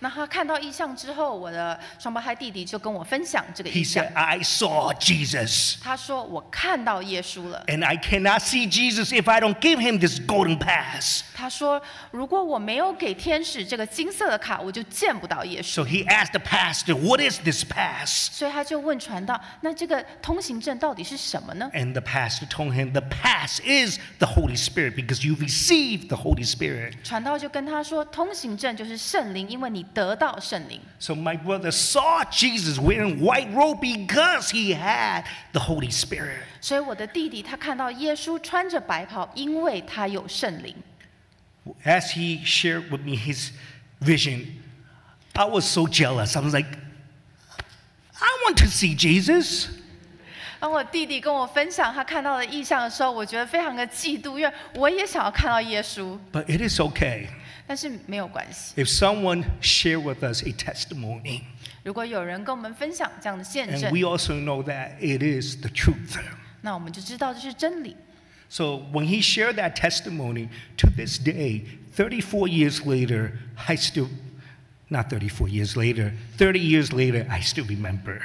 S2: 那他看到意象之后，我的双胞胎弟弟就跟我分享这个
S3: 异
S2: He 象
S3: said, I saw Jesus.
S2: 他说：“我看到耶稣了。
S3: And I cannot see Jesus if I don't give him this golden pass. ”
S2: 他说：“如果我没有给天使这个金色的卡，我就见不到耶稣。
S3: So he asked the pastor, What is this pass?
S2: 所以他就问传道：“那这个通行证到底是什么呢
S3: And the pastor told him, The pass is the Holy Spirit because you received the Holy Spirit.？”
S2: 传道就跟他说：“通行证就是圣灵，因为你得到圣灵。
S3: So my brother saw Jesus wearing white robe because he had the Holy Spirit.
S2: ”所以我的弟弟他看到耶稣穿着白袍，因为他有圣灵。
S3: As he shared with me his vision, I was so jealous. I was like, I want to see Jesus.
S2: 当我弟弟跟我分享他看到的意象的时候，我觉得非常的嫉妒，因为我也想要看到耶稣，
S3: But it is okay
S2: 但是没有关系。
S3: if someone share with us a testimony
S2: 如果有人跟我们分享这样的见
S3: and
S2: 证
S3: we，also know that it is the truth.
S2: 那我们就知道这是真理。
S3: So when he shared that testimony, to this day, 34 years later, I still, not 34 years later, 30 years later, I still remember.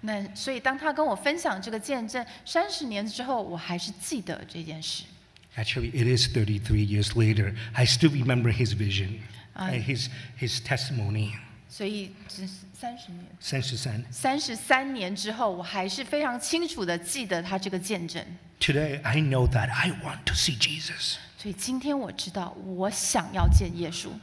S2: 那所以当他跟我分享这个见证，三十年之后，我还是记得这件事。
S3: Actually, it is 33 years later. I still remember his vision,
S2: Ah.
S3: and his, his testimony.
S2: 所以只是三十年，
S3: Sense
S2: 三十三年之后，我还是非常清楚的记得他这个见证。
S3: Today, I know that I want to see Jesus.
S2: 所以今天我知道，我想要见耶稣，
S3: But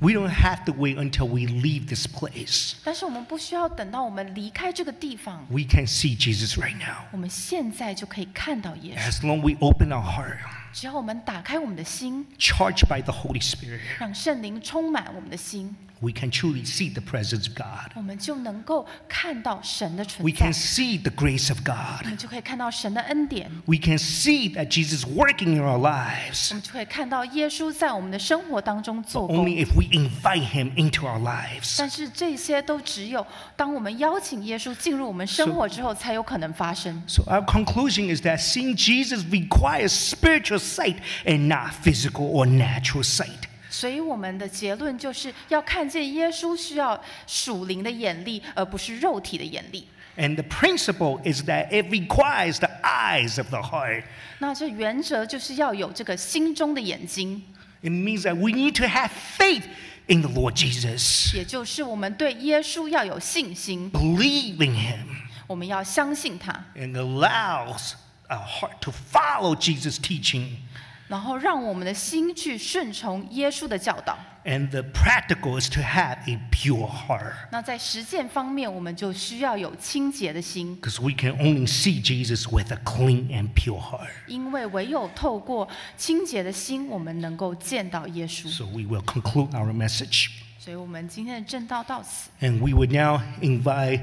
S3: we don't have to wait until we leave this place.
S2: 但是我们不需要等到我们离开这个地方，
S3: We can see Jesus right now.
S2: 我们现在就可以看到耶稣。
S3: As long we open our heart,
S2: 只要我们打开我们的心，
S3: charged by the Holy Spirit,
S2: 让圣灵充满我们的心，
S3: we can truly see the presence of God.
S2: 我们就能够看到神的存
S3: We
S2: 在
S3: can，see the grace of
S2: 我
S3: God.
S2: 们就可以看到神的恩典，
S3: We can see that Jesus is working in our
S2: 我
S3: lives.
S2: 们就可以看到耶稣在我们的生活当中做工。
S3: Only if we invite him into our lives.
S2: 但是这些都只有当我们邀请耶稣进入我们生活之后，才有可能发生。
S3: So our conclusion is that seeing Jesus requires spiritual sight and not physical or natural sight.
S2: 所以我们的结论就是要看见耶稣需要属灵的眼力，而不是肉体的眼力。
S3: And the principle is that it requires the eyes of the heart.
S2: 那这原则就是要有这个心中的眼睛，
S3: It means that we need to have faith in the Lord Jesus,
S2: 也就是我们对耶稣要有信心，
S3: believe in him,
S2: 我们要相信他，
S3: and allows our heart to follow Jesus' teaching.
S2: 然后让我们的心去顺从耶稣的教导。
S3: And the practical is to have a pure heart.
S2: 那在实践方面，我们就需要有清洁的心
S3: ，Because we can only see Jesus with a clean and pure heart.
S2: 因为唯有透过清洁的心，我们能够见到耶稣。
S3: So we will conclude our message.
S2: 所以，我们今天的正道到此。
S3: And we would now invite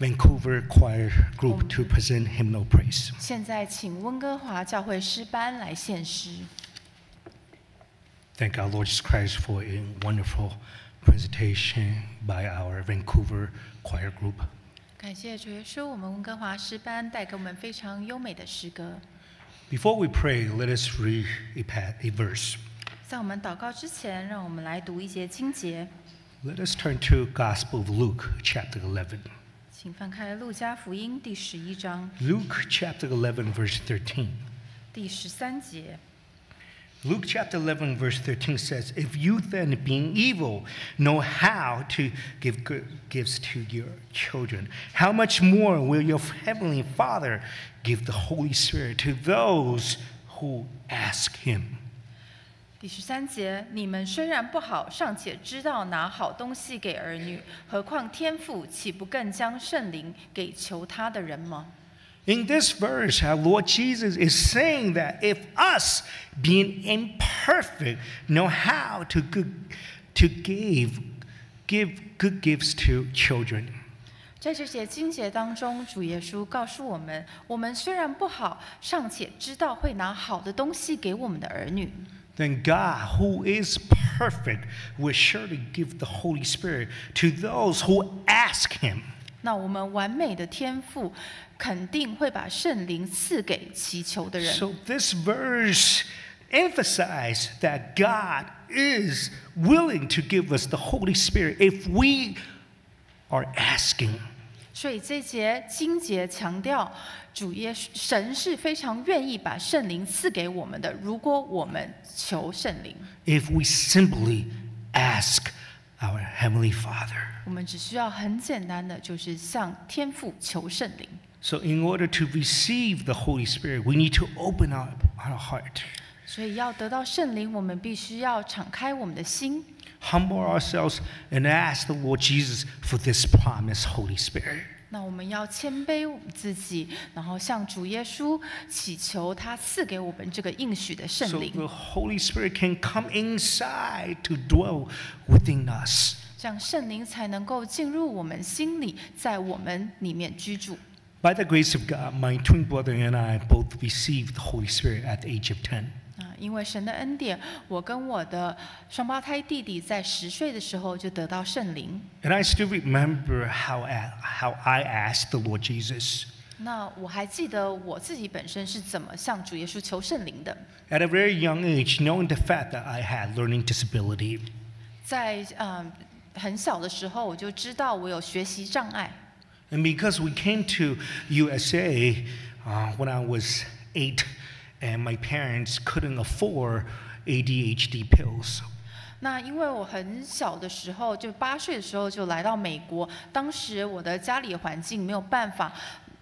S3: Vancouver Choir Group to present hymnal praise.
S2: 现在，请温哥华教会诗班来献诗。
S3: Thank our Lord Jesus Christ for a wonderful presentation by our Vancouver Choir Group.
S2: 感谢主耶稣，我们温哥华诗班带给我们非常优美的诗歌。
S3: Before we pray, let us read a, pa- a verse.
S2: 在我们祷告之前，让我们来读一节经节，
S3: Let us turn to Gospel of Luke, chapter 11.
S2: 请翻开《路加福音》第十一章
S3: Luke chapter 11, verse 13.
S2: 第十三节。
S3: Luke chapter 11, verse 13 says, If you then, being evil, know how to give good gifts to your children, how much more will your heavenly Father give the Holy Spirit to those who ask him?
S2: 第十三节，你们虽然不好，尚且知道拿好东西给儿女，何况天父岂不更将圣灵给求他的人吗
S3: ？In this verse, our Lord Jesus is saying that if us, being imperfect, know how to, good, to give, give good gifts to children,
S2: 在这些经节当中，主耶稣告诉我们：我们虽然不好，尚且知道会拿好的东西给我们的儿女。
S3: then God, who is perfect, will surely give the Holy Spirit to those who ask Him.
S2: 那我们完美的天父肯定会把圣灵赐给祈求的人。
S3: So this verse emphasizes that God is willing to give us the Holy Spirit if we are asking.
S2: 所以这节经节强调，主耶稣神是非常愿意把圣灵赐给我们的，如果我们求圣灵
S3: ，if we simply ask our Heavenly Father.
S2: 我们只需要很简单的，就是向天父求圣灵。
S3: So, in order to receive the Holy Spirit, we need to open up our heart,
S2: 所以要得到圣灵，我们必须要敞开我们的心，
S3: humble ourselves, and ask the Lord Jesus for this promised Holy Spirit.
S2: 那我们要谦卑我们自己，然后向主耶稣祈求他赐给我们这个应许的
S3: So
S2: 圣灵，
S3: the Holy Spirit can come inside to dwell within us.
S2: 这样圣灵才能够进入我们心里，在我们里面居住。
S3: By the grace of God, my twin brother and I both received the Holy Spirit at the age of 10.
S2: 啊，因为神的恩典，我跟我的双胞胎弟弟在十岁的时候就得到圣灵。
S3: And I still remember how, I- how I asked the Lord Jesus.
S2: 那我还记得我自己本身是怎么向主耶稣求圣灵的。
S3: At a very young age, knowing the fact that I had learning disability,
S2: 在嗯很小的时候，我就知道我有学习障碍。
S3: and because we came to USA uh, when I was eight, and my parents couldn't afford ADHD pills,
S2: 那因为我很小的时候，就八岁的时候就来到美国，当时我的家里环境没有办法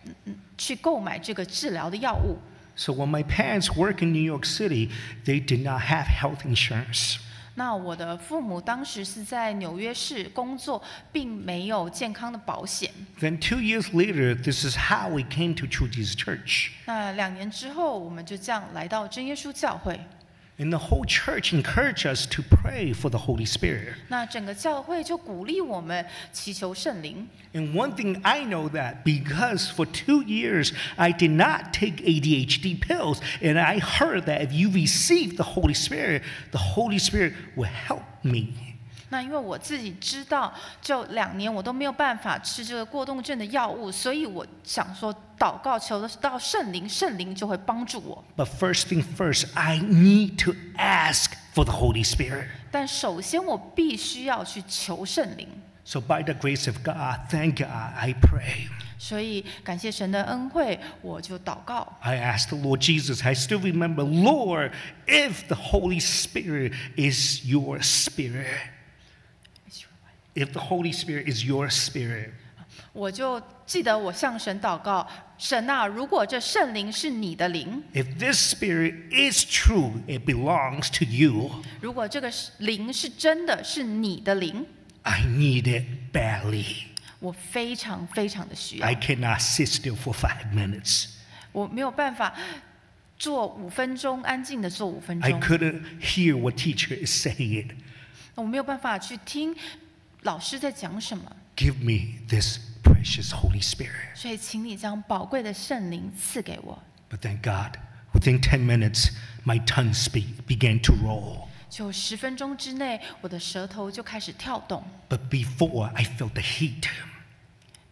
S2: 嗯嗯去购买这个治疗的药物。
S3: so when my parents worked in New York City, they did not have health insurance.
S2: 那我的父母当时是在纽约市工作，并没有健康的保险。
S3: Then two years later, this is how we came to Jesus Church.
S2: 那两年之后，我们就这样来到真耶稣教会。
S3: And the whole church encouraged us to pray for the Holy Spirit.
S2: 那整个教会就鼓励我们祈求圣灵。
S3: And one thing I know that because for two years I did not take ADHD pills, and I heard that if you receive the Holy Spirit, the Holy Spirit will help me.
S2: 那因为我自己知道，就两年我都没有办法吃这个过动症的药物，所以我想说，祷告求得到圣灵，圣灵就会帮助我。
S3: But first thing first, I need to ask for the Holy Spirit.
S2: 但首先我必须要去求圣灵。
S3: So by the grace of God, thank God, I pray.
S2: 所以感谢神的恩惠，我就祷告。
S3: I asked the Lord Jesus, I still remember, Lord, if the Holy Spirit is your spirit, if the Holy Spirit is your spirit,
S2: 我就记得我向神祷告：神啊，如果这圣灵是你的灵，
S3: if this spirit is true, it belongs to you.
S2: 如果这个灵是真的，是你的灵，
S3: I need it badly.
S2: 我非常非常的需要
S3: I，cannot sit still for five minutes.
S2: 我没有办法坐五分钟，安静的坐五分
S3: I
S2: 钟，
S3: couldn't hear what teacher is saying.
S2: 我没有办法去听 老师在讲什么。
S3: Give me this precious Holy Spirit.
S2: 所以，请你将宝贵的圣灵赐给我。
S3: But thank God, within 10 minutes, my tongue speak, began to roll.
S2: 就十分钟之内，我的舌头就开始跳动。
S3: But before, I felt the heat.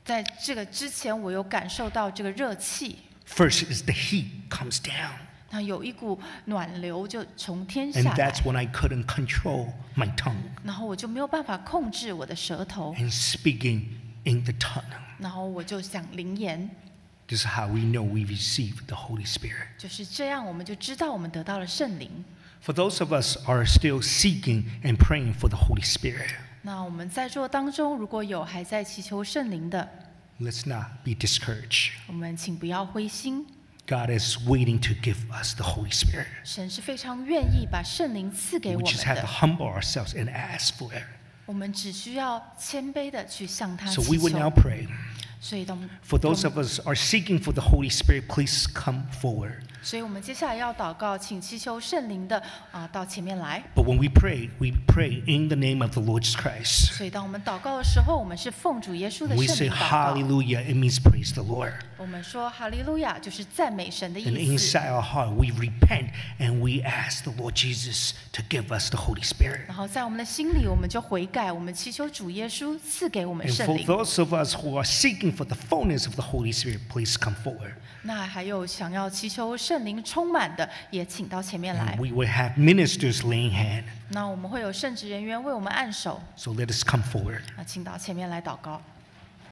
S2: 在这个之前，我有感受到这个热气，
S3: First is the heat comes down.
S2: 那有一股暖流就从天
S3: And
S2: 下来
S3: that's，when I couldn't control my tongue
S2: 然后我就没有办法控制我的舌头，
S3: and speaking in the tongue.
S2: 然后我就想灵言，
S3: This is how we know we received the Holy Spirit.
S2: 就是这样，我们就知道我们得到了圣灵。
S3: For those of us are still seeking and praying for the Holy Spirit,
S2: 那我们在座当中，如果有还在祈求圣灵的，
S3: let's not be discouraged.
S2: 我们请不要灰心。
S3: God is waiting to give us the Holy Spirit.
S2: 神是非常愿意把圣灵赐给
S3: We
S2: 我
S3: just
S2: 们
S3: have to
S2: 的，
S3: humble ourselves and ask for it.
S2: 我们只需要谦卑的去向他
S3: So
S2: 祈
S3: we will now
S2: 求。
S3: pray.
S2: 所以当
S3: For those of us are seeking for the Holy Spirit, please come forward.
S2: 所以我们接下来要祷告，请祈求圣灵的啊到前面来。
S3: But when we pray, we pray in the name of the Lord Jesus Christ.
S2: 所以当我们祷告的时候，我们是奉主耶稣的
S3: We
S2: 圣
S3: say
S2: 名祷告。
S3: hallelujah, it means praise the Lord.
S2: 我们说哈利路亚，就是赞美神的
S3: And
S2: 意思。
S3: inside our heart, we repent and we ask the Lord Jesus to give us the Holy Spirit.
S2: 然后在我们的心里，我们就悔改，我们祈求主耶稣赐给我们
S3: And
S2: 圣
S3: for
S2: 灵。
S3: those of us who are seeking for the fullness of the Holy Spirit, please come forward.
S2: 那还有想要祈求圣灵充满的，也请到前面来
S3: And。we will have ministers laying hand.
S2: 那我们会有圣职人员为我们按手
S3: ，So let us come forward.
S2: 啊，请到前面来祷告。